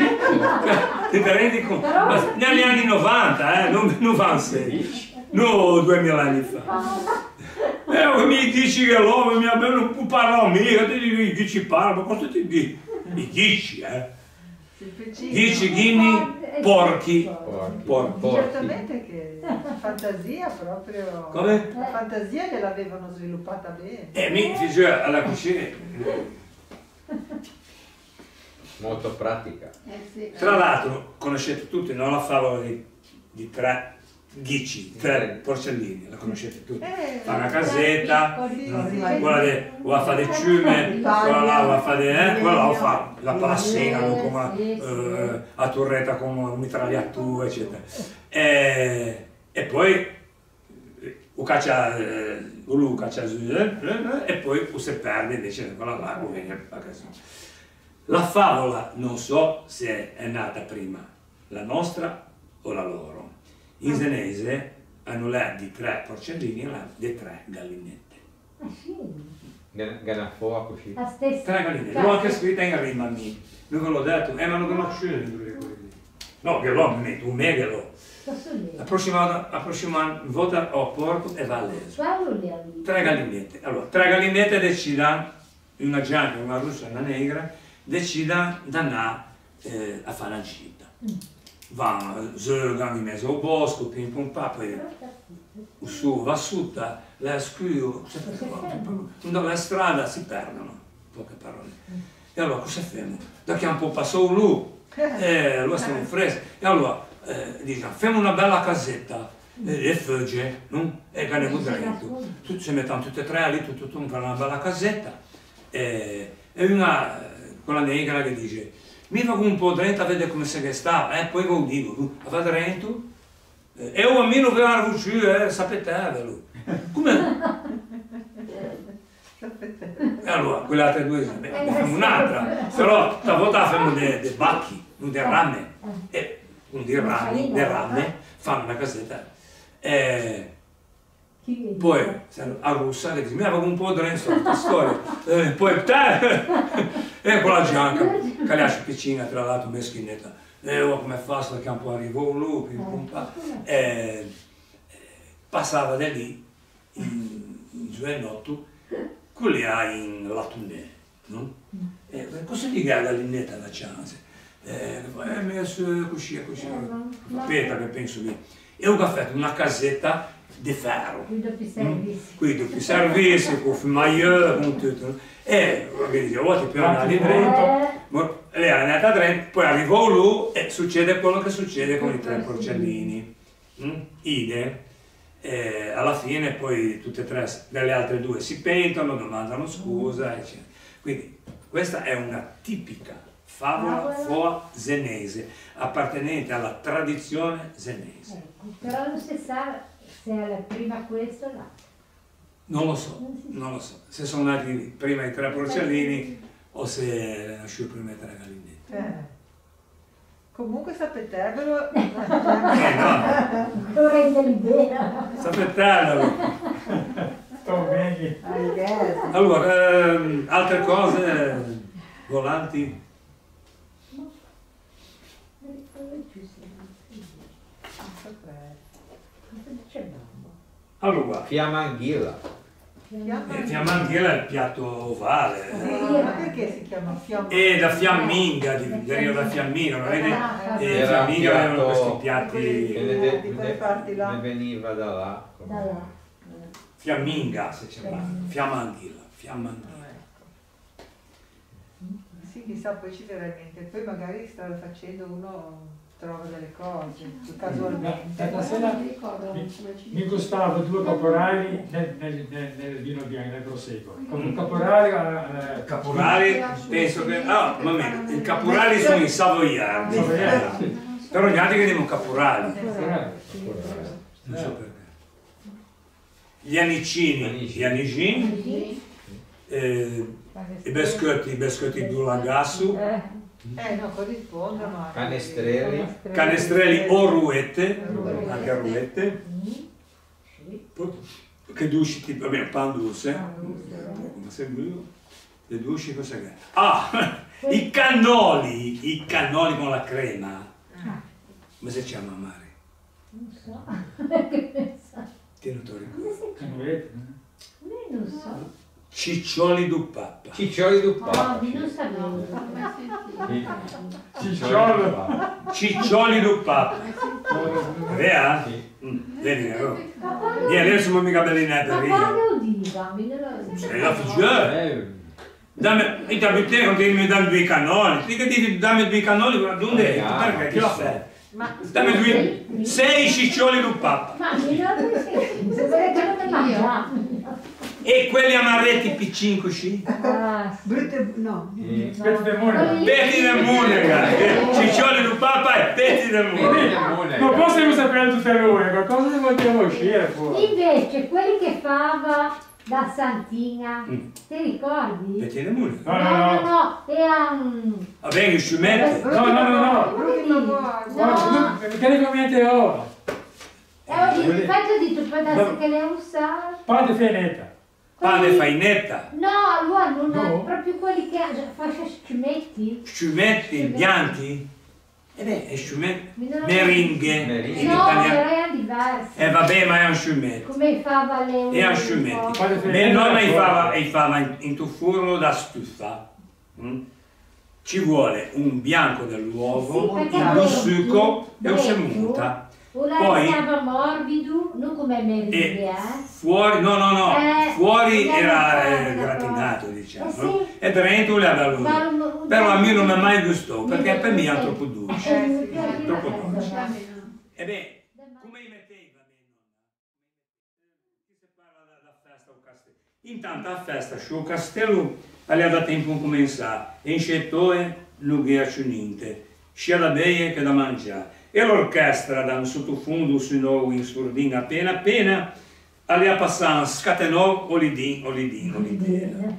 Ti te rendi conto? Ma negli anni 90, eh, non 96, no 2000 anni fa. Eh, mi dici che l'ho, mi abbiamo non parla mica, ti dici, dici parla, ma cosa ti dici? Mi dici, eh? Dici ghini, porchi, Porchi. porchi. Porchi. Certamente che fantasia proprio. Come? La fantasia gliel'avevano sviluppata bene. E mi figlio alla cucina. Molto pratica. Tra l'altro, conoscete tutti, no? La favola di, di tre ghici, tre porcellini, la conoscete tutti. Eh, Fa una casetta, quella de, o a fare ciume, quella là va a fare, eh, quella là fa la palassina, come eh, a torretta con un mitragliatura, eccetera. E, e poi o caccia, eh, o lui caccia eh, eh, e poi o se perde invece quella là o viene a casa. La favola non so se è nata prima, la nostra o la loro. In senese hanno là di tre porcellini e là di tre gallinette. Ah, sì. Ganafoa così. La stessa. Tre gallinette, l'ho anche scritta in rima mia. Non ve l'ho detto, eh ma non conoscete quelli. No, che l'ho, metto un mega l'ho. Posso La prossima, la prossima volta ho porco e va all'eso. Quello lì ha detto. Tre gallinette. Allora, tre gallinette decidono, una gialla, una russa e una negra, decidono di andare eh, a fare una gita. Vanno, giocano in mezzo al bosco, pim pum pa, poi su, va su, la quando la strada si perdono, poche parole. E allora cosa facciamo? Da che un po' passò lui, eh, lui è stato fresco, e allora eh, dice, facciamo una bella casetta, e le foglie, no? e che andiamo dentro. Tutti si mettono tutte e tre lì, tutto, tutto, una bella casetta. E, e una, eh, quella negra che dice, mi va un po' dentro a vedere come se che sta, e poi vi dico, va dentro, eh, e un amico aveva una voce, eh, sapete, come? E allora, quelle altre due, facciamo un'altra, però stavolta facciamo dei, dei bacchi, non dei rame, e con dei rami, dei rame, fanno una casetta. E poi a russa che dice, mi avevo un po' dentro questa storia, [LAUGHS] e poi te, [LAUGHS] e quella gianca, che lascia piccina tra l'altro meschinetta, e oh, come fa, sto che un po' arrivò un lupo, in pompa, e passava da lì, in, in giovanotto, quelli ha in latunè, no? E cosa gli la gallinetta da chance? Eh, è messo così, così, aspetta che penso lì. E ho fatto una casetta di ferro. Qui doppi servizi. Doppi servizi, con il maillot, con tutto. E dice, oh, ti piano lì dentro, lei è andata dentro, poi arrivo lui e succede quello che succede con i tre porcellini. Mm? Ide e alla fine poi tutte e tre le altre due si pentono, domandano scusa, eccetera. Quindi questa è una tipica favola foa zenese, appartenente alla tradizione zenese. Ecco, però non si sa se è la prima questo o l'altro. Non lo so, non lo so. Se sono nati prima i tre porcellini o se è nasciuto prima i tre gallinette. Eh. Comunque sapetevelo. [LAUGHS] Eh no, Lo rende l'idea. guess. Allora, ehm, altre cose volanti? Allora, Fiamma anghilla. eh, fiammanghela è il piatto ovale. Sì, ma perché si chiama fiamma? E da fiamminga, deriva da fiamminga, non vedi? Ah, E Era fiamminga un avevano questi piatti Di quelle parti là. ne veniva da là. Da là. fiamminga si chiama, fiammanghila, fiammanghila. Sì, chissà, poi ci verrà in mente. Poi magari strada facendo uno trova delle cose, casualmente. L'altra sera mi, mi gustavo due caporali nel, nel, nel, nel vino bianco, nel prosecco. Con un caporale... eh, Caporali, penso che... Ah, un momento, i caporali sono i savoiardi, Savoiardi, sì. però gli altri che dicono caporali, Caporale. non so perché. Gli anicini, Anici. gli anigini, eh, i biscotti, i biscotti d'Ulagassu, Eh, no, corrispondono ma... Canestrelli. canestrelli o ruette, anche a ruette, poi che dusci tipo, va bene, pan dulce, come seguivo, le dusci cosa che... Ah, [LAUGHS] i cannoli, i cannoli con la crema, come si chiama a mare? non so. Che pensa? Ti non lo ricordo. Canovete, Io non so. Ciccioli du Papa. Ciccioli du Oh, Papa. io non sapevo. Cicciolo. Ciccioli du Papa. Vea? Sì. Mm, Vedi, no? Vieni, adesso non mica bellinette, Ma riga. quale udiva? Mi non lo Sei la figura. Eh, Dammi, e con te mi danno due cannoli. Ti che dici dammi due cannoli, ma dove? Ah, Perché? Chi lo fa? Ma Dammi due, sei ciccioli du Papa. Ma mi lo so. Se volete non ne mangiamo. E quelli amaretti piccini così? Ah, sì. Brutte, no. Pezzi di mone. Petti del Munega. Ciccioli du Papa e petti del Munega. Non possiamo sapere tutte noi, qualcosa ne vogliamo uscire fuori. Invece quelli che fava da Santina, Mm. ti ricordi? Petti del Munega. No, no, no. no, era un... Va bene, i sciumetti. No, no, no, no. Buoni. Guarda, tu- Che ne commenti ora? Eh, detto, faccio detto, può darsi che le usava. Pane feneta. Pane fainetta. No, lui non No? proprio quelli che faccio sciumetti. Sciumetti bianchi. E beh, è sciumetti. Meringhe. Meringhe. In No, italiano. erano diversi. Eh vabbè, ma è un sciumetto. Come fava le E a sciumetti. Mia nonna gli fava, gli fava in, in tuo forno da stufa. mm? Ci vuole un bianco dell'uovo, Sì, un succo e un semuta. Poi- stava morbido, non come E eh. fuori, no, no, no, Eh, fuori era eh, gratinato, diciamo. Eh sì. E dentro le aveva lui. Però a me non mi è mai gustato, perché per me è troppo dolce. Eh, Eh, troppo dolce. E beh, come i metteva? Chi si parla da festa al castello? Intanto a festa, sul castello, alle da tempo cominciare, e in scettore non c'è niente, sia da bere che da mangiare. E l'orchestra da un sottofondo su noi in sordina appena appena, alle a passare scatenò olidin, olidin, olidin.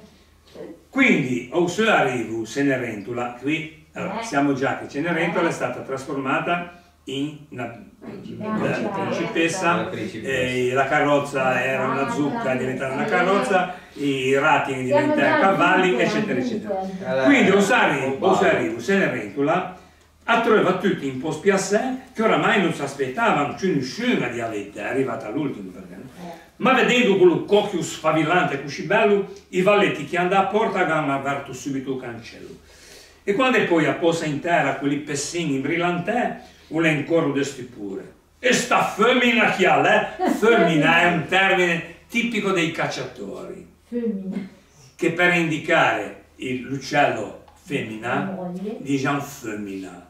Quindi, o se arrivo Cenerentola, qui allora, siamo già che Cenerentola è stata trasformata in una Principessa. eh, la carrozza era una zucca, è diventata una carrozza, i ratti Siamo diventano cavalli, al eccetera, eccetera. Quindi o arrivo, o Obama. arrivo Cenerentola, ha trovato tutti in post piassè che oramai non si aspettavano più nessuno di avete, è arrivata all'ultimo perché no? Ma vedendo quello cocchio sfavillante così bello, i valletti che andavano a porta hanno aperto subito il cancello. E quando poi a posa in terra quelli pessini brillantè, un ancora di stupore. E sta femmina che ha, eh? Femmina è un termine tipico dei cacciatori, Femmina. che per indicare il- l'uccello femmina diciamo femmina.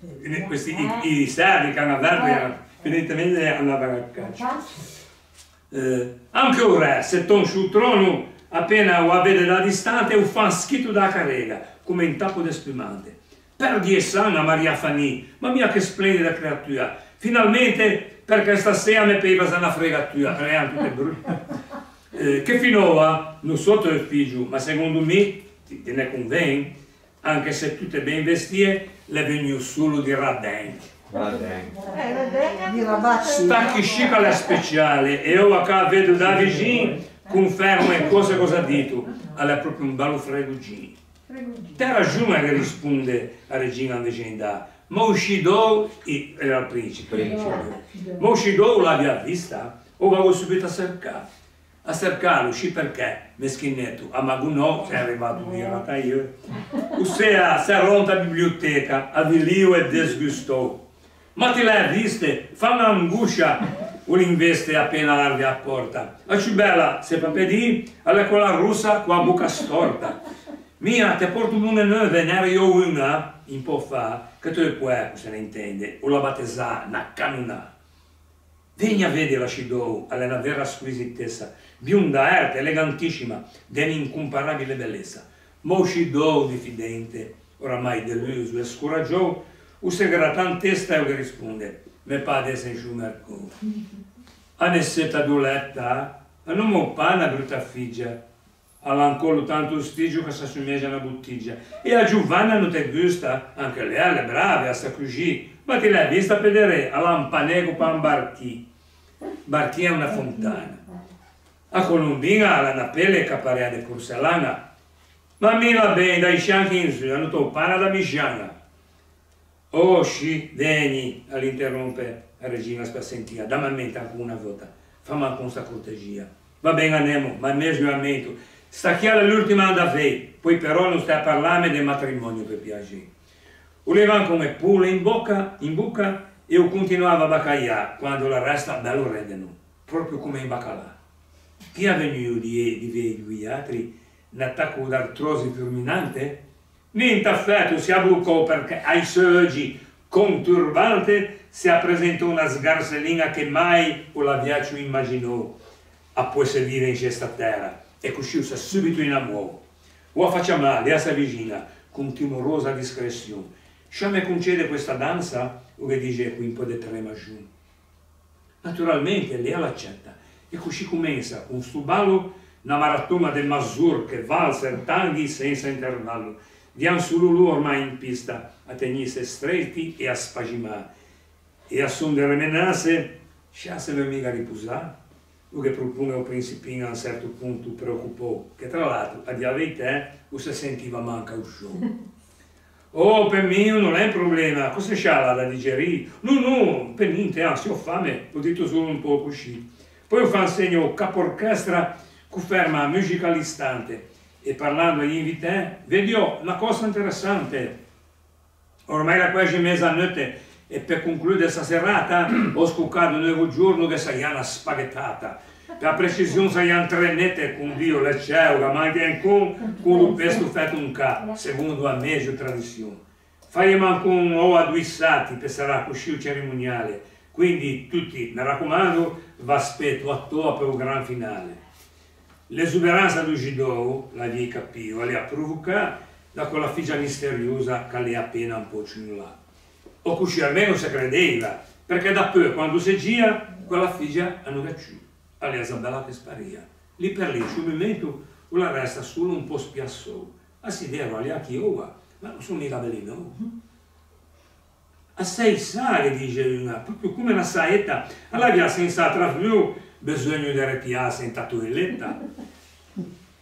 E Questi, i, i servi che hanno aperto, evidentemente andavano a caccia. Eh, anche un re, se ton sul trono, appena lo vede da distante, lo fa schito da carrega, come in tappo di spumante. Per die sana Maria Fanny, ma mia che splendida creatura, finalmente perché stasera mi peva una fregatura, erano tutte brutte. [LAUGHS] Eh, che finora, non sotto il figlio, ma secondo me, ti te ne conviene, anche se tutte ben vestite, le vengono solo di. Eh, Rabacci. Sta che scica la speciale e io qua vedo da vicino confermo e cosa cosa ha detto alla proprio un bello fregugino te ragione che risponde a regina legenda ma uscito era il principe. Ma uscito l'abbia vista o vado subito a cercare a cercarlo sì perché meschinetto a Magunò sei arrivato di in realtà io ossia si è ronta biblioteca avvilio e disgustò ma ti l'hai viste? Fa un'angoscia un'investe appena larga a porta. La più bella, se papedì, alla quella russa con la bocca storta. Mia, te porto una nuova, ne io una, un po' fa, che tu puoi, se ne intende, o la battesà, una canona. Vieni a vedere la Shidou, alla vera squisitezza, bionda, erte, elegantissima, di un'incomparabile bellezza. Mo Shidou, diffidente, oramai deluso e scoraggiò, o se gratan testa e risponde, me padre se sciumerco. [LAUGHS] A nessetta doletta, a non mo pa una brutta figlia, all'ancolo tanto stigio che si assomiglia a una bottiglia. E a Giovanna non ti gusta, anche lei è brava, sta così, ma ti l'hai vista vedere a Lampanego pan Barchi. Barchi è una fontana. A Colombina ha una pelle che appare di porcellana, ma mira bene dai fianchi in su, hanno toppana da bisciana. Oh sì, vieni, all'interrompe la regina spasentia, dammi a mente anche una volta, fammi anche questa cortesia. Va bene andiamo, ma il mio giuramento, sta chiara l'ultima da fe, poi però non stai a parlarmi del matrimonio per piacere. Voleva come pure in bocca, in bocca, e io continuavo a baccagliare quando la resta bello redeno, proprio come in baccalà. Chi è venuto di, di voi gli altri, un attacco d'artrosi fulminante? Niente affatto si abbucò perché ai seggi con turbante si presentò una sgarsellina che mai o la viaggio immaginò a può servire in questa terra e così si subito in amore. O faccia male, a sa vicina, con timorosa discrezione. Se mi concede questa danza, o che dice qui un po' di trema giù. Naturalmente lei l'accetta così comincia con sto ballo una maratona del Masur che valzer tanghi senza intervallo. Diamo solo lui ormai in pista a tenersi stretti e a spagimare. E a son delle menasse, se le mica riposare. O che propone il principino a un certo punto preoccupò, che tra l'altro a dire la verità o si sentiva manca un [LAUGHS] show. Oh, per me non è un problema, cosa c'ha da digerire? No, no, per niente, anzi ho fame, ho detto solo un po' così. Poi un segno capo orchestra che ferma musica all'istante e parlando agli invitati, vedi oh, una cosa interessante. Ormai la quasi mezzanotte e per concludere questa serata ho scoccato un nuovo giorno che sarà spaghettata. Per precisione saranno tre nette con Dio, le ceuga, ma anche con, con un pesto fatto un ca, secondo la meglio tradizione. faremo anche un o a due sati per sarà così il cerimoniale. Quindi tutti, mi raccomando, va aspetto a to per un gran finale. L'esuberanza del Gidou, la di capito, le ha provocato da quella figlia misteriosa che le ha appena un po' là. O così almeno si credeva, perché da poi quando si gira, quella figlia è più, alle Isabella che sparia. Lì per lì, sul momento, la resta solo un po' spiassò. A si deve alle a Chiova, ma non sono mica belli no. Assai dice una, proprio come una saetta, alla via senza più bisogno di ripiarsi in tatuelletta.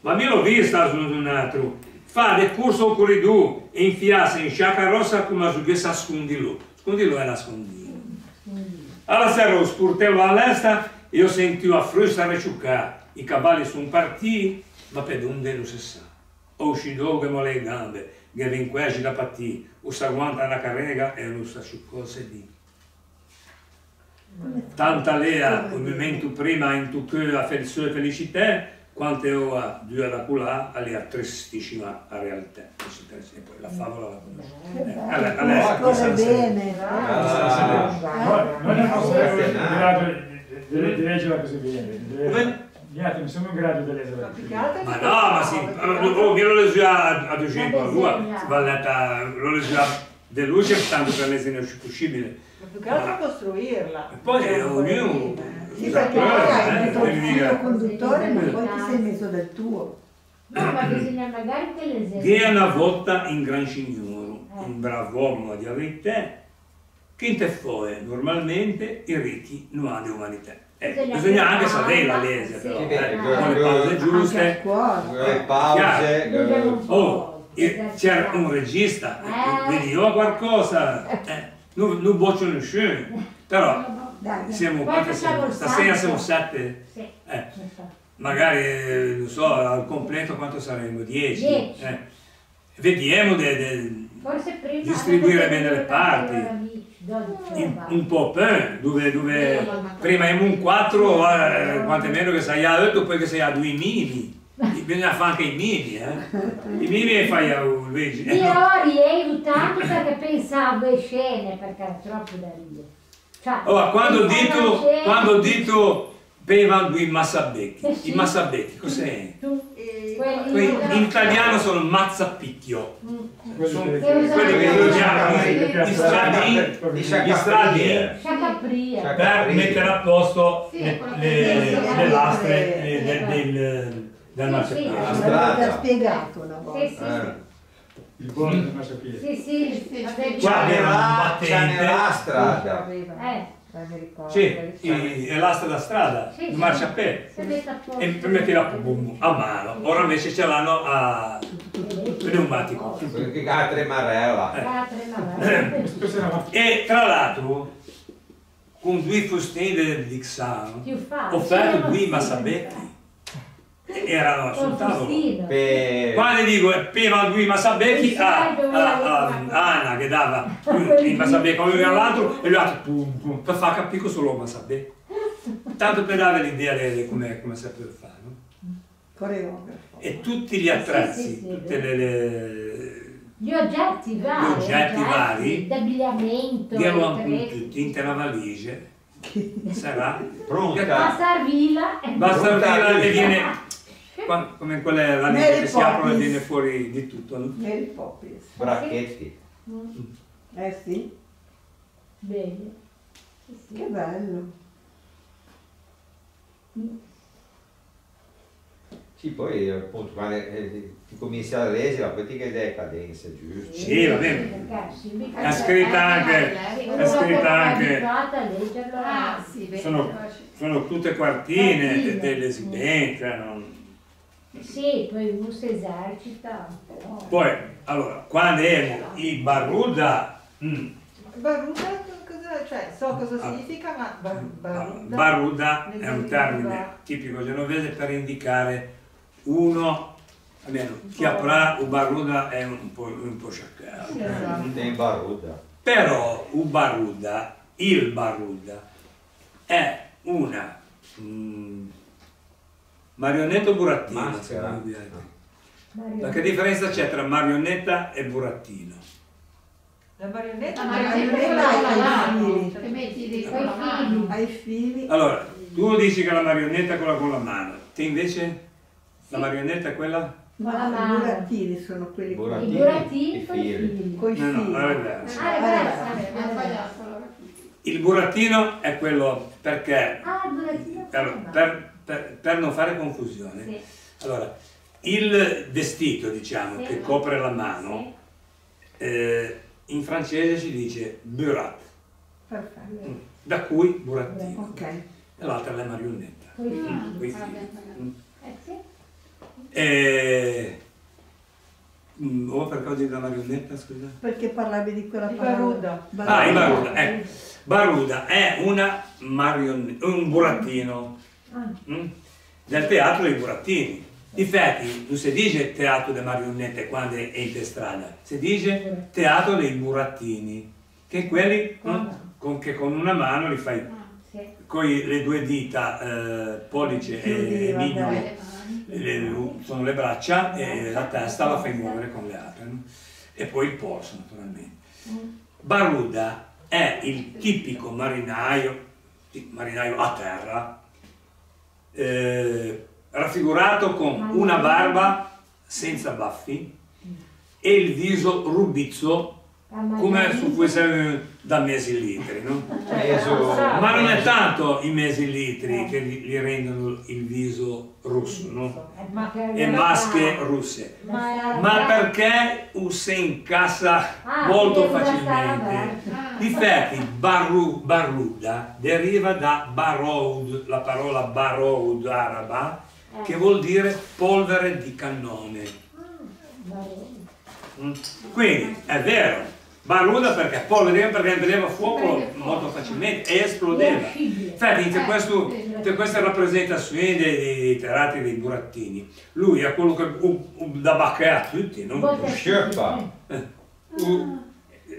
Ma mi l'ho vista su un altro, fa del corso al corridoio e infiarsi in sciacca rossa come se dovesse scondilo. Scondilo è nascondito. Alla sera lo spurtello all'esta e io sentivo a frusta reciuccare. I cavalli sono partiti, ma per dove non si sa. O uscito che mo le gambe, che vinquegi da partì, o si aguanta la carrega e non sa su cosa di. Tanta lea, un momento prima in tu che a sue felicità, quante ora due da culà, alle a tristiscima a realtà. E poi la favola la conosco. Eh, alla- alla- Scorre bene. No, non è in grado di, di, di leggerla così bene. Di- Gli altri non sono in grado di leggerla Ma Ma di no, ma sì, controllo, oh, io l'ho leso a, a 200 Ma a lua, disegna. si va letta, l'ho leso a de luce tanto per l'esene più possibile. ma più che altro costruirla. E poi Cioè, ognuno- quelle Sì, perché eh, hai devi il filo conduttore, ma poi ti sei messo del tuo. No, ma bisogna magari che l'esempio. Che è una volta in gran signore, un bravo uomo di verità, che in te foe normalmente i ricchi non hanno umanità. Eh, Bisogna bisogna anche sapere la lese, sì. però, Sì, eh, con le eh, pause giuste. scuola. Le pause, un eh, Oh, c'era un regista, Eh. veniva qualcosa, eh, non, non boccio nessuno, però Dai, siamo, siamo? Stasera siamo sette, Sì. eh, magari, eh, non so, al completo quanto saremo? Dieci? Dieci. Eh. Vediamo prima Distribuire bene le parti. In- un po' per, dove, dove prima abbiamo un 4, eh, quanto meno che sei a 8, poi che sei a due mini. Bisogna fare anche i mini, eh. I mini fai a un Luigi. eh, Io ho rievitato perché pensavo a scene, perché era troppo da ridere. Cioè, Oh, quando ho detto, quando ho detto bevano due massabecchi, Eh i massabecchi cos'è? E- Quelli in italiano sono mazzapicchio. Quelli Sono- che- quelli quelli che che- gli stradini di gli Sciacapria. Sciac- per mettere a posto le, le, lastre eh, del, del, del Sì, marciapiede. La l'avete spiegato una Sì, volta. sì, Eh. Il buono del marciapiede. sì, sì, sì, vabbè, Qua C'è aveva un battente. nella strada. Eh, ricordo. Sì, i- è l'asta da strada, Sì, il sì. marciapiede. E metteva boom, a mano, ora invece ce l'hanno a pneumatico. Perché ha tre marella. Una [LAUGHS] E tra l'altro, con due fustine di Xano, facile. offerto due massabecchi, erano sul tavolo. Quando dico prima due massabecchi a, a, a Anna che dava [LAUGHS] il massabecco a uno e all'altro e lui ha pum pum per far capire che solo un massabecco. Tanto per dare l'idea di come, come si può fare. no? Coreografo. E tutti gli attrezzi, Sì, sì, sì, tutte le, le Gli oggetti vari. oggetti vari, D'abbigliamento. tutti in una valigia, sarà. Pronta. Basta vila e Basta Pronta aprire e via. viene, qua- come quelle valigie Mary che si aprono e viene fuori di tutto. no? Mary Poppins. Bracchetti. Eh sì, Bene. Sì, sì. che bello. Sì, poi appunto quando eh, ti cominci a leggere, poi ti chiedi le cadenze, giusto? Sì, va bene. È scritta anche, è scritta anche. Ah, sì, sono, sono tutte quartine Quartine. delle esigenze. non- Sì, poi uno si esercita un po'. Poi, allora, quando ero i Barruda, mm, Barruda cosa, cioè, so cosa Ah. significa, ma bar, allora, barruda, Barruda è un termine lingua- tipico genovese per indicare uno, almeno chi avrà un Barruda è un po', un po sciaccato. Esatto. Tem barruda. Però un Barruda, il Barruda, è una mm, marionetta o burattino? Maschera. Mario. Ma che differenza c'è tra marionetta e burattino? La marionetta La è marionetta con ai mano, fili. che metti mano. Ai fili. Allora, tu dici che la marionetta è quella con la mano, te invece la marionetta è quella? Con la No, i mano. burattini sono quelli con Burattini. I burattini i con i fili. fili. coi No, no, fili. è diverso. Ah, è diverso, vabbè. sbagliato. Il burattino è quello perché, Ah, il burattino con mano. per, per- per non fare confusione, Sì. allora, il vestito, diciamo, Sì. che copre la mano, eh, in francese si dice burat, Perfetto. da cui burattino, Ok. e l'altra è la marionetta. Mm, Ah. Mm. Eh sì. E... Mm, Oh, per cosa della marionetta, scusa? Perché parlavi di quella parola? Baruda. Ah, il Baruda, ecco. Baruda è una marionetta, un burattino Ah, mm, del teatro dei burattini. Difatti, non si dice teatro delle marionette quando è in strada, si dice teatro dei burattini, che quelli mm, con, che con una mano li fai ah, sì. con le due dita, eh, pollice Chiudi, e mignolo, le- sono le braccia e la testa la fai muovere con le altre. no? E poi il polso, naturalmente. Baruda è il tipico marinaio, marinaio a terra, eh, raffigurato con una barba senza baffi e il viso rubizzo come su cui sei da mesi litri, no? Peso- Ma non è tanto i mesi litri che gli, rendono il viso russo, no? E masche russe. Ma, perché si incassa Ah, molto facilmente? Ah, Difatti, barru, barruda deriva da baroud, la parola baroud araba, che vuol dire polvere di cannone. Mm. Quindi è vero, barruda perché perché vedeva fuoco Prende fuoco. molto facilmente e esplodeva. Infatti c'è, Eh, questo- sì. c'è queste rappresentazioni dei, dei teatri dei burattini. Lui è quello che uh, uh, da baccare a tutti, no? Scioppa. Uh,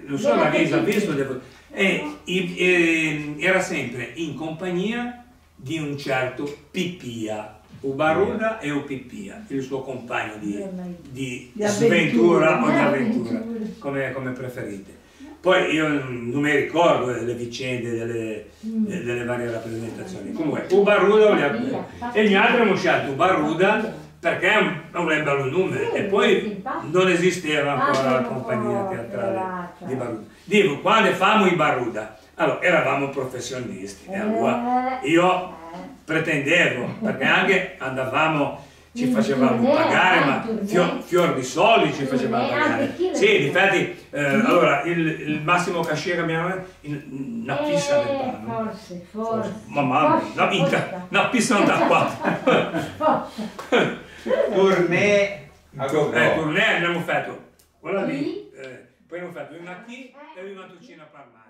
non so che ha visto, devo- e, e- era sempre in compagnia di un certo Pippia, o Baruda e o Pippia, il suo compagno di, di Di sventura o di avventura. come, come preferite. Poi io non mi ricordo le vicende delle, de- delle varie rappresentazioni. Comunque, o Baruda o gli altri. E gli altri hanno scelto Baruda perché è un, è un bello nome e poi non esisteva ancora la compagnia teatrale di Baruda. Dico, quando famo i Baruda, allora eravamo professionisti, e allora io pretendevo, perché anche andavamo, ci In facevamo tournée, pagare, ma in fior, fior di soldi ci In facevamo tournée, pagare. Sì, fa? difatti, eh, allora il, il massimo cachet che abbiamo dato, in- una pista del Eh, panno. Forse, forse. Ma mamma, una, forse. una pista non da qua. [LAUGHS] Forse. Tournée a Eh, tournée abbiamo fatto quella lì, eh, poi abbiamo fatto una qui e una Mattuccina Parma